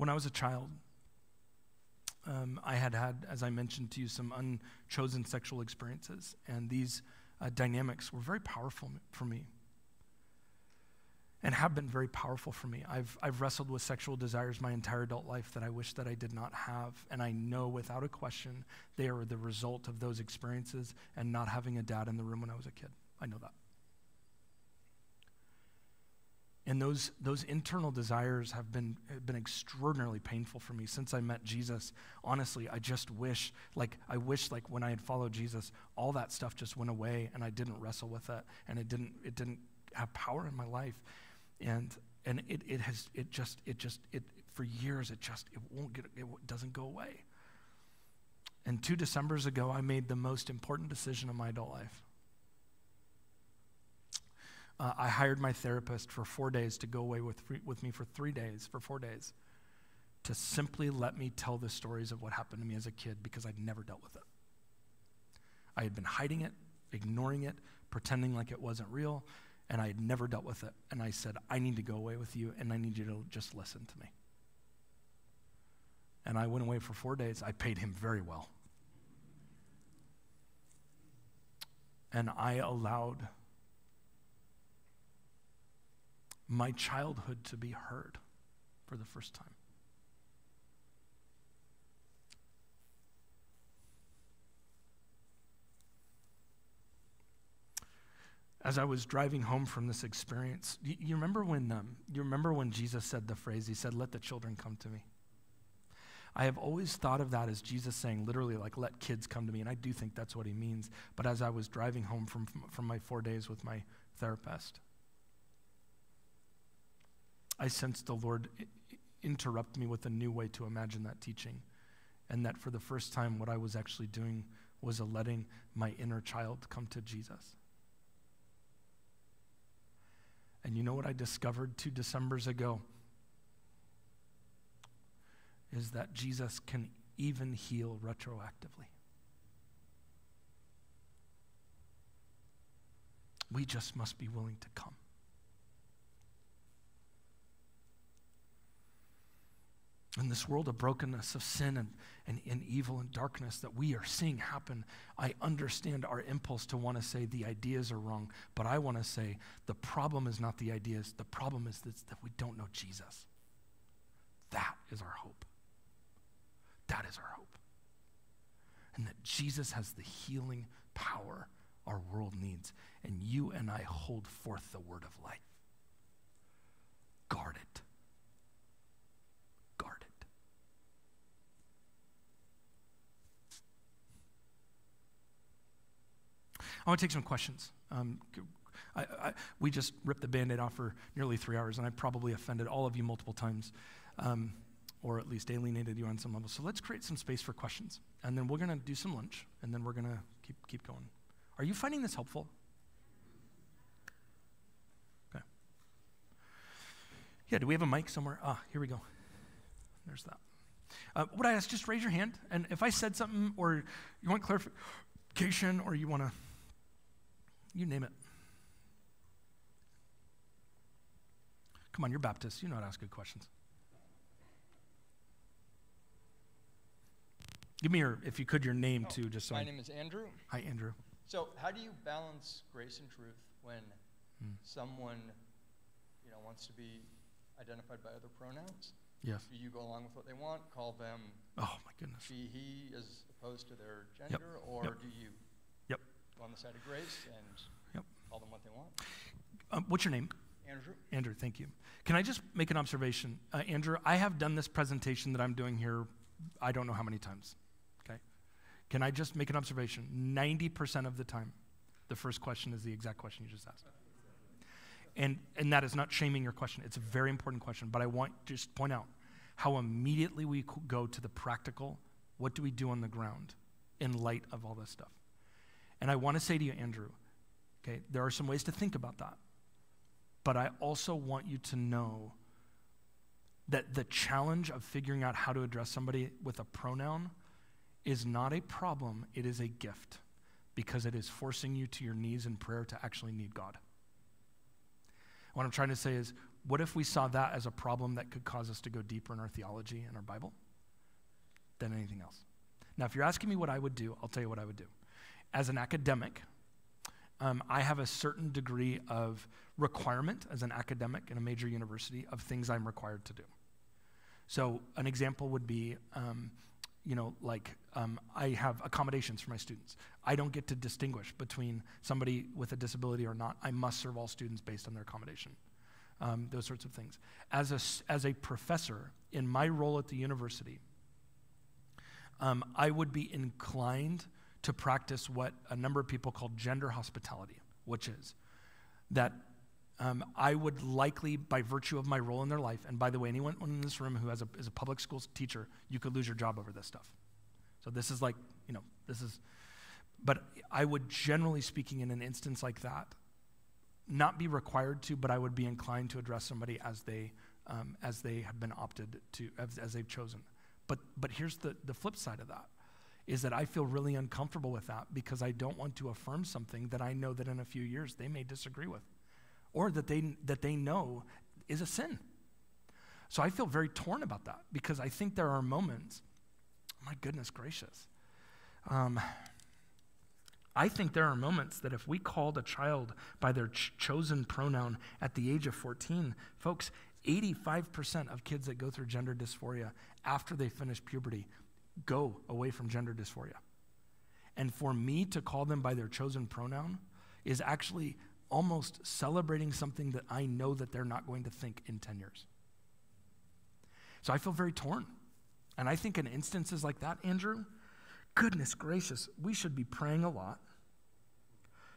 When I was a child, um, I had had, as I mentioned to you, some unchosen sexual experiences, and these uh, dynamics were very powerful for me and have been very powerful for me. I've, I've wrestled with sexual desires my entire adult life that I wish that I did not have, and I know without a question they are the result of those experiences and not having a dad in the room when I was a kid. I know that. And those, those internal desires have been, have been extraordinarily painful for me since I met Jesus. Honestly, I just wish, like, I wish, like, when I had followed Jesus, all that stuff just went away and I didn't wrestle with it and it didn't, it didn't have power in my life. And, and it, it has, it just, it just, it, for years, it just, it won't get, it doesn't go away. And two Decembers ago, I made the most important decision of my adult life uh, I hired my therapist for four days to go away with, with me for three days, for four days, to simply let me tell the stories of what happened to me as a kid because I'd never dealt with it. I had been hiding it, ignoring it, pretending like it wasn't real, and I had never dealt with it. And I said, I need to go away with you, and I need you to just listen to me. And I went away for four days. I paid him very well. And I allowed my childhood to be heard for the first time. As I was driving home from this experience, you, you remember when um, you remember when Jesus said the phrase? He said, "Let the children come to me." I have always thought of that as Jesus saying, literally, like, let kids come to me. And I do think that's what he means. But as I was driving home from, from my four days with my therapist, I sensed the Lord interrupt me with a new way to imagine that teaching. And that for the first time, what I was actually doing was letting my inner child come to Jesus. And you know what I discovered two Decembers ago? Is that Jesus can even heal retroactively. We just must be willing to come. In this world of brokenness, of sin and, and, and, evil and darkness that we are seeing happen, I understand our impulse to want to say the ideas are wrong, but I want to say the problem is not the ideas, the problem is that, that we don't know Jesus. That is our hope. That is our hope. And that Jesus has the healing power our world needs, and you and I hold forth the word of life. Guard it. I want to take some questions. Um, I, I, we just ripped the band aid off for nearly three hours, and I probably offended all of you multiple times. Um, or at least alienated you on some level. So let's create some space for questions. And then we're going to do some lunch, and then we're going to keep, keep going. Are you finding this helpful? Okay. Yeah, do we have a mic somewhere? Ah, here we go. There's that. Uh, what I ask, just raise your hand. And if I said something or you want clarification *gasps* or you want to, you name it. Come on, you're Baptist. You know how to ask good questions. Give me your, if you could, your name oh, too, just so. My I, name is Andrew. Hi, Andrew. So, how do you balance grace and truth when hmm. someone, you know, wants to be identified by other pronouns? Yes. Do you go along with what they want? Call them. Oh my goodness. She, he, as opposed to their gender, yep. or yep. do you? On the side of grace and yep. call them what they want. Um, what's your name? Andrew. Andrew, thank you. Can I just make an observation? Uh, Andrew, I have done this presentation that I'm doing here, I don't know how many times. Okay? Can I just make an observation? 90% of the time, the first question is the exact question you just asked. And, and that is not shaming your question. It's a very important question. But I want to just point out how immediately we go to the practical what do we do on the ground in light of all this stuff? And I want to say to you, Andrew, okay, there are some ways to think about that. But I also want you to know that the challenge of figuring out how to address somebody with a pronoun is not a problem, it is a gift because it is forcing you to your knees in prayer to actually need God. What I'm trying to say is, what if we saw that as a problem that could cause us to go deeper in our theology and our Bible than anything else? Now, if you're asking me what I would do, I'll tell you what I would do. As an academic, um, I have a certain degree of requirement as an academic in a major university of things I'm required to do. So, an example would be, um, you know, like um, I have accommodations for my students. I don't get to distinguish between somebody with a disability or not. I must serve all students based on their accommodation. Um, those sorts of things. As a, as a professor, in my role at the university, um, I would be inclined to practice what a number of people call gender hospitality, which is that um, I would likely, by virtue of my role in their life, and by the way, anyone in this room who has a, is a public school teacher, you could lose your job over this stuff. So this is like, you know, this is, but I would generally speaking in an instance like that, not be required to, but I would be inclined to address somebody as they, um, as they have been opted to, as, as they've chosen. But, but here's the, the flip side of that is that I feel really uncomfortable with that because I don't want to affirm something that I know that in a few years they may disagree with or that they, that they know is a sin. So I feel very torn about that because I think there are moments, my goodness gracious. Um, I think there are moments that if we called a child by their ch- chosen pronoun at the age of 14, folks, 85% of kids that go through gender dysphoria after they finish puberty go away from gender dysphoria. And for me to call them by their chosen pronoun is actually almost celebrating something that I know that they're not going to think in 10 years. So I feel very torn. And I think in instances like that, Andrew, goodness gracious, we should be praying a lot,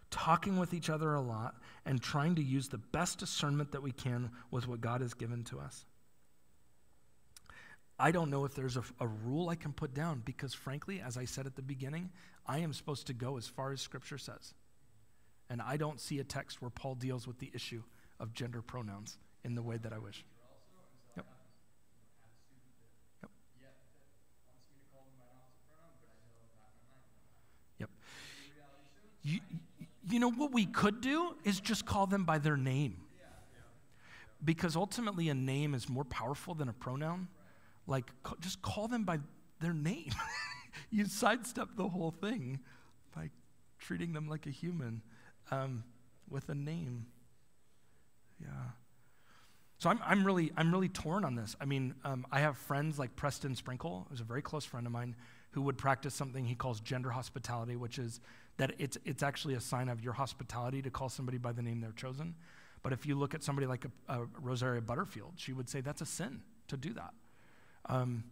talking with each other a lot, and trying to use the best discernment that we can with what God has given to us. I don't know if there's a, a, rule I can put down because, frankly, as I said at the beginning, I am supposed to go as far as Scripture says. And I don't see a text where Paul deals with the issue of gender pronouns in the way that I wish. Yep. Yep. Yep. You, you know what we could do is just call them by their name. Because ultimately, a name is more powerful than a pronoun. Like, just call them by their name. *laughs* you sidestep the whole thing by treating them like a human um, with a name. Yeah. So I'm, I'm, really, I'm really torn on this. I mean, um, I have friends like Preston Sprinkle, who's a very close friend of mine, who would practice something he calls gender hospitality, which is that it's, it's actually a sign of your hospitality to call somebody by the name they're chosen. But if you look at somebody like a, a Rosaria Butterfield, she would say that's a sin to do that. Um,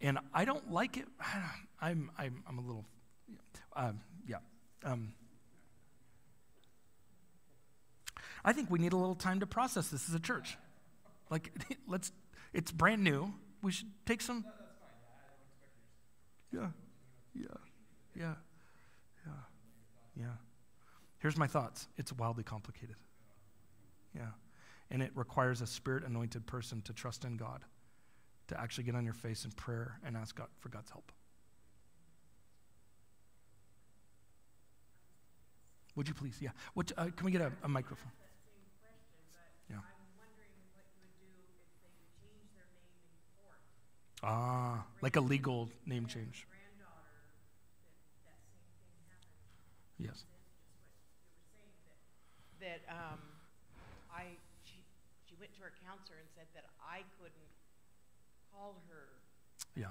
and I don't like it. *sighs* I'm, I'm, I'm a little, uh, yeah. Um, I think we need a little time to process this as a church. Like, *laughs* let's, it's brand new. we should take some. Yeah, yeah, yeah, yeah, yeah. Here's my thoughts. It's wildly complicated. Yeah, and it requires a spirit-anointed person to trust in God, to actually get on your face in prayer and ask God for God's help. Would you please? Yeah. What, uh, can we get a, a microphone? Yeah. Ah, like a legal name change. Yes. That um, I, she, she went to her counselor and said that I couldn't call her Yeah. uh,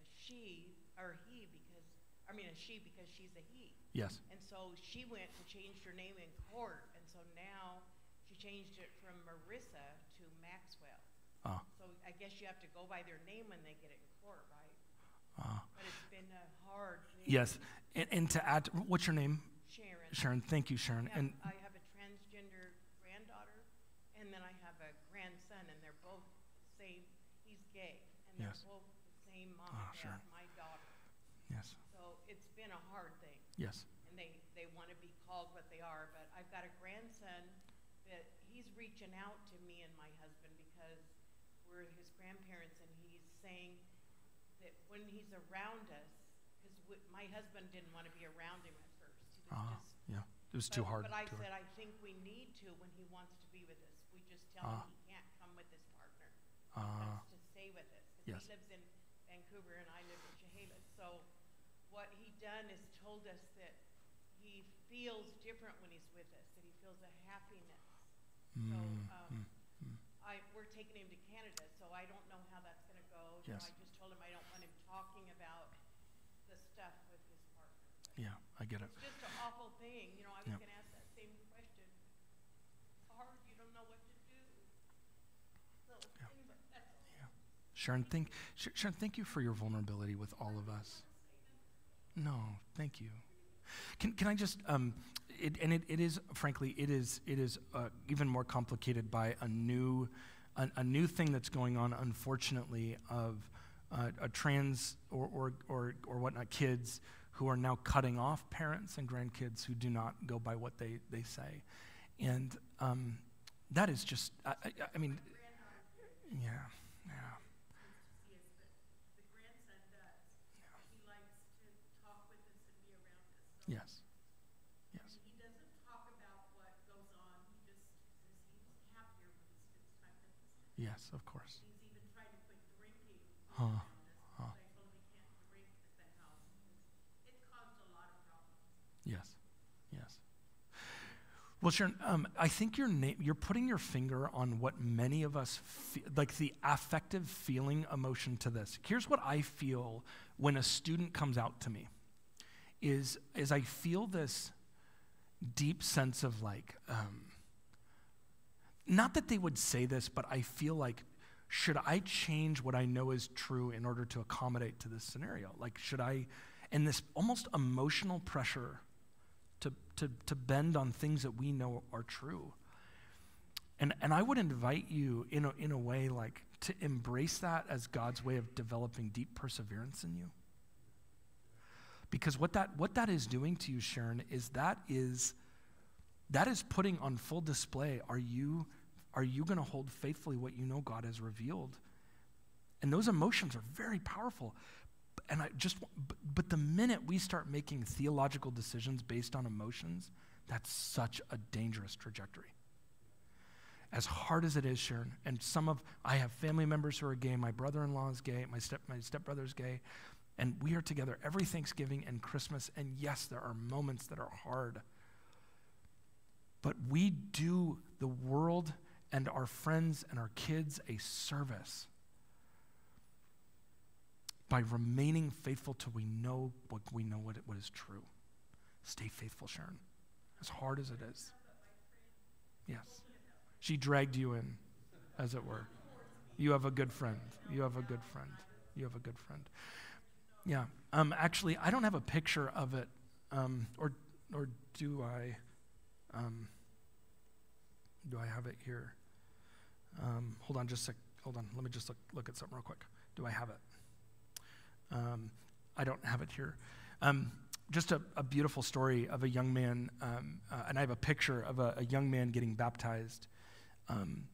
a she or he because, I mean, a she because she's a he. Yes. And so she went and changed her name in court, and so now she changed it from Marissa to Maxwell. Ah. So I guess you have to go by their name when they get it in court, right? Ah. But it's been a hard thing. Yes. And, and to add, what's your name? Sharon. Sharon. Thank you, Sharon. Have, And I have a transgender granddaughter, and then I have a grandson, and they're both the same. He's gay, and they're Yes. both the same mom Ah, and sure. dad, my daughter. yes, So it's been a hard thing, yes. and they they want to be called what they are. But I've got a grandson that he's reaching out to me and my husband because we're his grandparents, and he's saying that when he's around us, because my husband didn't want to be around him at first. He was Ah, just yeah. It was too hard. But I too hard. said, I think we need to when he wants to be with us. We just tell Ah. him he can't come with his partner. He Ah. has to stay with us. Yes. He lives in Vancouver and I live in Chehalis. So what he done is told us that he feels different when he's with us, that he feels a happiness. Mm, So mm, um, mm. I, we're taking him to Canada, so I don't know how that's going to go. You know, I just told him I don't want him talking about the stuff with his partner. Yeah, I get it. It's just an awful thing. You know, I was Yeah. going to ask that same question. It's hard. You don't know what to do. So, Yeah. anyway, that's all. Yeah. Sharon, thank, Sharon, thank you for your vulnerability with all of us. No, thank you. Can, can I just, um, it, and it, it is, frankly, it is, it is uh, even more complicated by a new, a, a new thing that's going on, unfortunately, of uh, a trans or, or, or, or whatnot kids who are now cutting off parents and grandkids who do not go by what they, they say. And um, that is just, I, I, I mean, yeah, yeah. The grandson does. He likes to talk with us and be around us. So Yes. Yes. He doesn't talk about what goes on. He just says he's happier when he spends time with us. Yes, of course. He's even tried to quit drinking Huh. Huh. I told him he can't drink at the house because it caused a lot of problems. Yes. Yes. Well, Sharon, um, I think you're na- you're putting your finger on what many of us fe- like the affective feeling emotion to this. Here's what I feel when a student comes out to me is is I feel this deep sense of like um, not that they would say this, but I feel like should I change what I know is true in order to accommodate to this scenario? Like should I and this almost emotional pressure to, to, to bend on things that we know are true. And, and I would invite you in a, in a way like to embrace that as God's way of developing deep perseverance in you. Because what that, what that is doing to you, Sharon, is that is that is putting on full display are you are you going to hold faithfully what you know God has revealed? And those emotions are very powerful. And I just, but, but the minute we start making theological decisions based on emotions, that's such a dangerous trajectory. As hard as it is, Sharon, and some of, I have family members who are gay, my brother in law is gay, my, step, my stepbrother's gay, and we are together every Thanksgiving and Christmas, and yes, there are moments that are hard. But we do the world and our friends and our kids a service by remaining faithful till we know what we know what, what is true. Stay faithful, Sharon. As hard as it is. Yes. She dragged you in, as it were. You have a good friend. You have a good friend. You have a good friend. Yeah. Um, actually, I don't have a picture of it, um, or or do I? Um, do I have it here? Um, hold on, just a sec. Hold on. Let me just look, look at something real quick. Do I have it? Um, I don't have it here. Um, just a, a, beautiful story of a young man, uh, and I have a picture of a, a young man getting baptized um,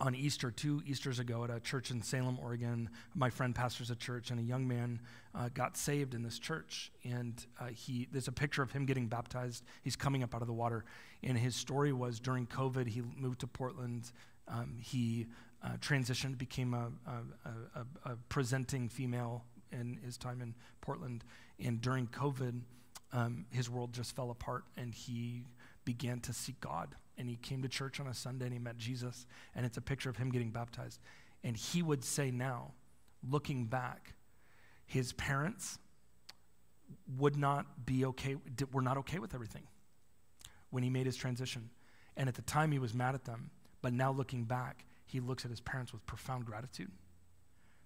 on Easter, two Easters ago, at a church in Salem, Oregon. My friend pastors a church, and a young man uh, got saved in this church. And uh, he, there's a picture of him getting baptized. He's coming up out of the water. And his story was during COVID, he moved to Portland. Um, he uh, transitioned, became a, a, a, a presenting female in his time in Portland. And during COVID, um, his world just fell apart and he began to seek God. And he came to church on a Sunday and he met Jesus. And it's a picture of him getting baptized. And he would say now, looking back, his parents would not be okay, were not okay with everything when he made his transition. And at the time, he was mad at them. But now looking back, he looks at his parents with profound gratitude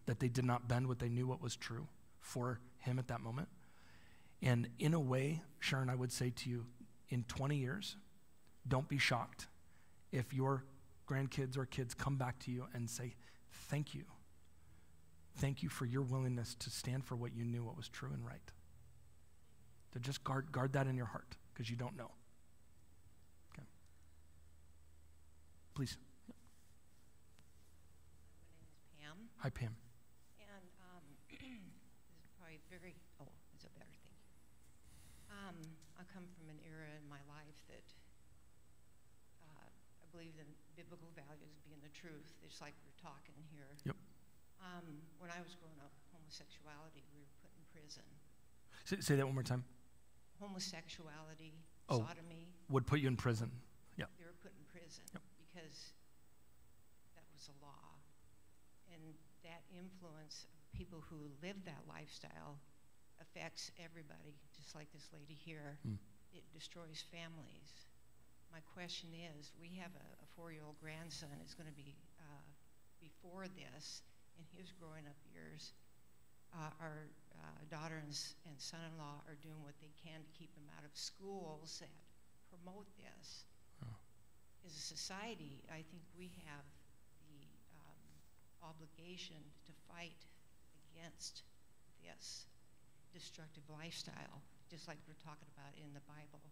that they did not bend what they knew what was true for him at that moment. And in a way, Sharon, I would say to you, in 20 years, don't be shocked if your grandkids or kids come back to you and say, Thank you. Thank you for your willingness to stand for what you knew what was true and right. To just guard, guard that in your heart because you don't know. Okay. Please. My name is Pam. Hi, Pam. come from an era in my life that uh, I believe in biblical values being the truth, just like we're talking here. Yep. Um, when I was growing up, homosexuality, we were put in prison. Say, say that one more time. Homosexuality, oh, sodomy. Would put you in prison. Yeah. They were put in prison yep. because that was a law. And that influence of people who live that lifestyle affects everybody, just like this lady here. Mm. It destroys families. My question is, we have a, a four-year-old grandson is going to be uh, before this, in his growing up years. Uh, our uh, daughter and, and son-in-law are doing what they can to keep him out of schools that promote this. Oh. As a society, I think we have the um, obligation to fight against this destructive lifestyle, just like we're talking about in the Bible.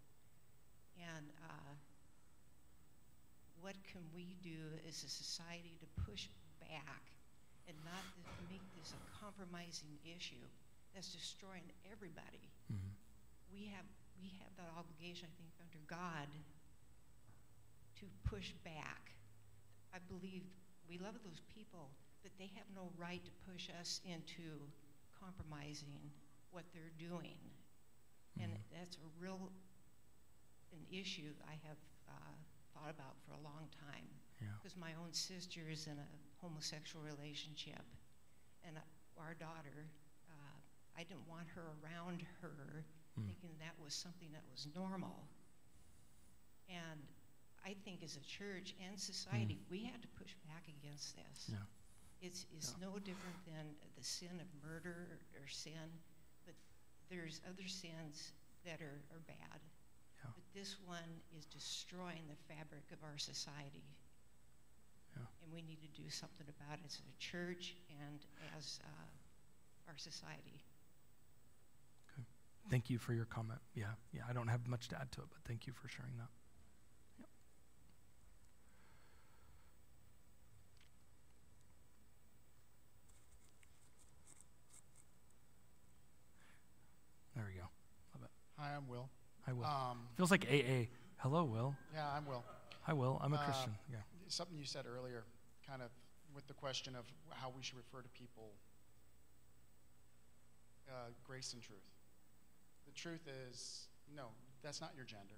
And uh, what can we do as a society to push back and not make this a compromising issue that's destroying everybody? Mm-hmm. We have we have that obligation, I think, under God to push back. I believe we love those people, but they have no right to push us into compromising what they're doing. Mm-hmm. And that's a real an issue I have uh, thought about for a long time. Because yeah. my own sister is in a homosexual relationship, and our daughter, uh, I didn't want her around her, mm. thinking that was something that was normal. And I think as a church and society, mm. we had to push back against this. Yeah. It's, it's yeah. no different than the sin of murder or, sin, but there's other sins that are, are bad. Yeah. But this one is destroying the fabric of our society. Yeah. And we need to do something about it as a church and as uh, our society. Okay. Thank you for your comment. Yeah, yeah, I don't have much to add to it, but thank you for sharing that. Yep. There we go. Love it. Hi, I'm Will. Hi, Will. Um, Feels like AA. Hello, Will. Yeah, I'm Will. Hi, Will. I'm a uh, Christian. Yeah. Something you said earlier, kind of with the question of how we should refer to people uh, grace and truth. The truth is, no, that's not your gender.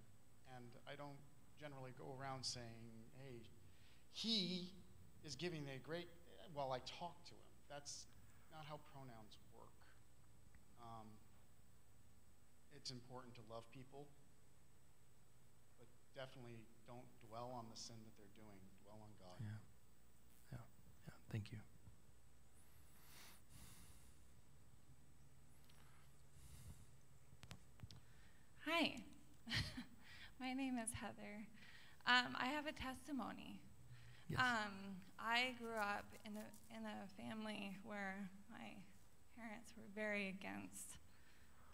And I don't generally go around saying, hey, he is giving me a great, while I talk to him. That's not how pronouns work. Um, it's important to love people, but definitely don't dwell on the sin that they're doing. Dwell on God. Yeah. Yeah. Yeah. Thank you. Hi. *laughs* My name is Heather. Um, I have a testimony. Yes. Um, I grew up in a in a family where my parents were very against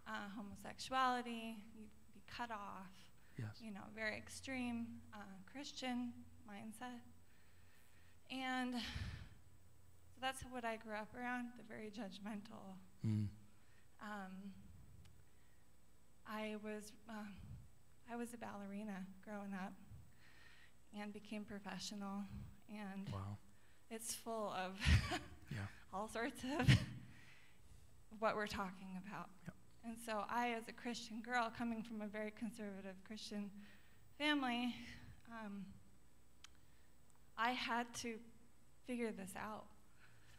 uh, homosexuality. You'd be cut off. yes. You know, very extreme uh, Christian mindset. And so that's what I grew up around. The very judgmental. Mm. Um, I was um, I was a ballerina growing up, and became professional. And Wow. it's full of *laughs* Yeah. *laughs* all sorts of *laughs* what we're talking about. Yep. And so I, as a Christian girl coming from a very conservative Christian family, um, I had to figure this out.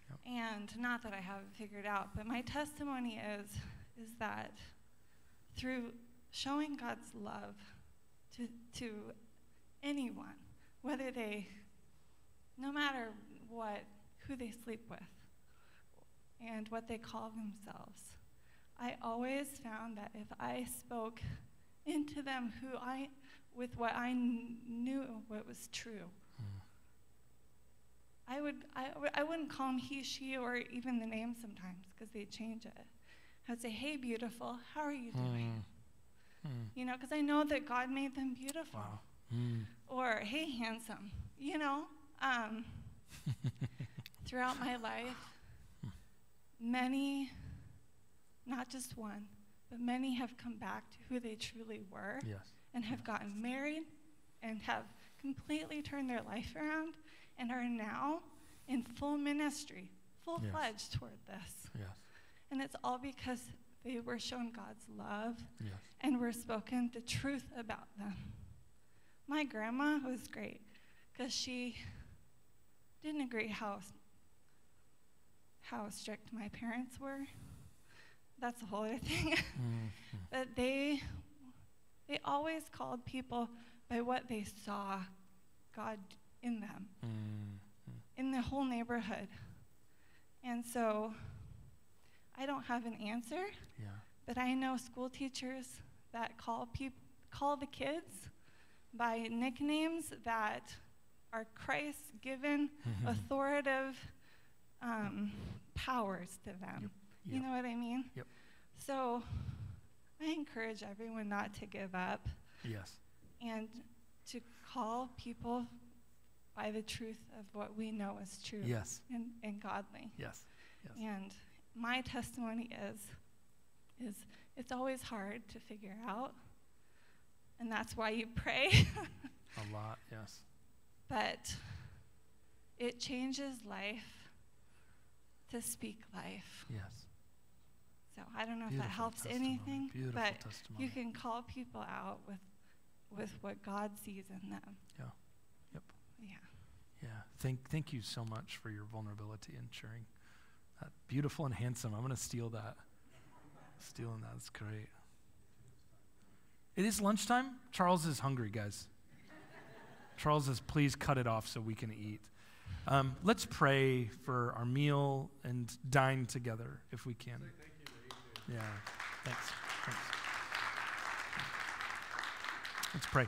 Yep. And not that I haven't figured out, but my testimony is is that through showing God's love to to anyone, whether they no matter what who they sleep with and what they call themselves. I always found that if I spoke into them who I with what I kn- knew what was true, Mm. I would I, I wouldn't call them he, she, or even the name sometimes because they change it. I'd say, "Hey, beautiful, how are you doing?" Mm. Mm. You know, because I know that God made them beautiful. Wow. Mm. Or, "Hey, handsome," you know. Um, *laughs* throughout my life, many, not just one, but many have come back to who they truly were Yes. and have gotten married and have completely turned their life around and are now in full ministry, full fledged toward this. Yes. And it's all because they were shown God's love Yes. and were spoken the truth about them. My grandma was great because she didn't agree how how strict my parents were. That's a whole other thing. Mm. but they they always called people by what they saw God in them, Mm. in the whole neighborhood. And so I don't have an answer, Yeah. but I know school teachers that call peop- call the kids by nicknames that are Christ given Mhm. authoritative um, powers to them. You Yep. know what I mean? Yep. So I encourage everyone not to give up Yes. and to call people by the truth of what we know is true Yes. and, and godly. Yes. Yes. And my testimony is is it's always hard to figure out. And that's why you pray. *laughs* A lot. Yes. but it changes life to speak life. Yes. So I don't know if that helps testimony. anything, Beautiful but testimony. you can call people out with with what God sees in them. Yeah. Yep. Yeah. Yeah. Thank thank you so much for your vulnerability and sharing that. Beautiful and handsome. I'm gonna steal that. Stealing that. That's great. It is lunchtime. Charles is hungry, guys. Charles says, please cut it off so we can eat. Um, let's pray for our meal and dine together if we can. Yeah. Thanks. Thanks. Let's pray.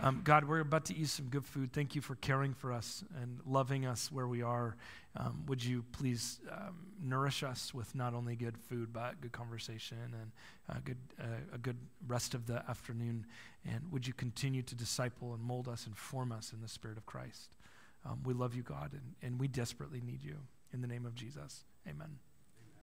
Um, God, we're about to eat some good food. Thank you for caring for us and loving us where we are. Um, would you please um, nourish us with not only good food but good conversation and uh, good, uh, a good rest of the afternoon? And would you continue to disciple and mold us and form us in the Spirit of Christ? Um, we love you, God, and, and we desperately need you. In the name of Jesus, amen.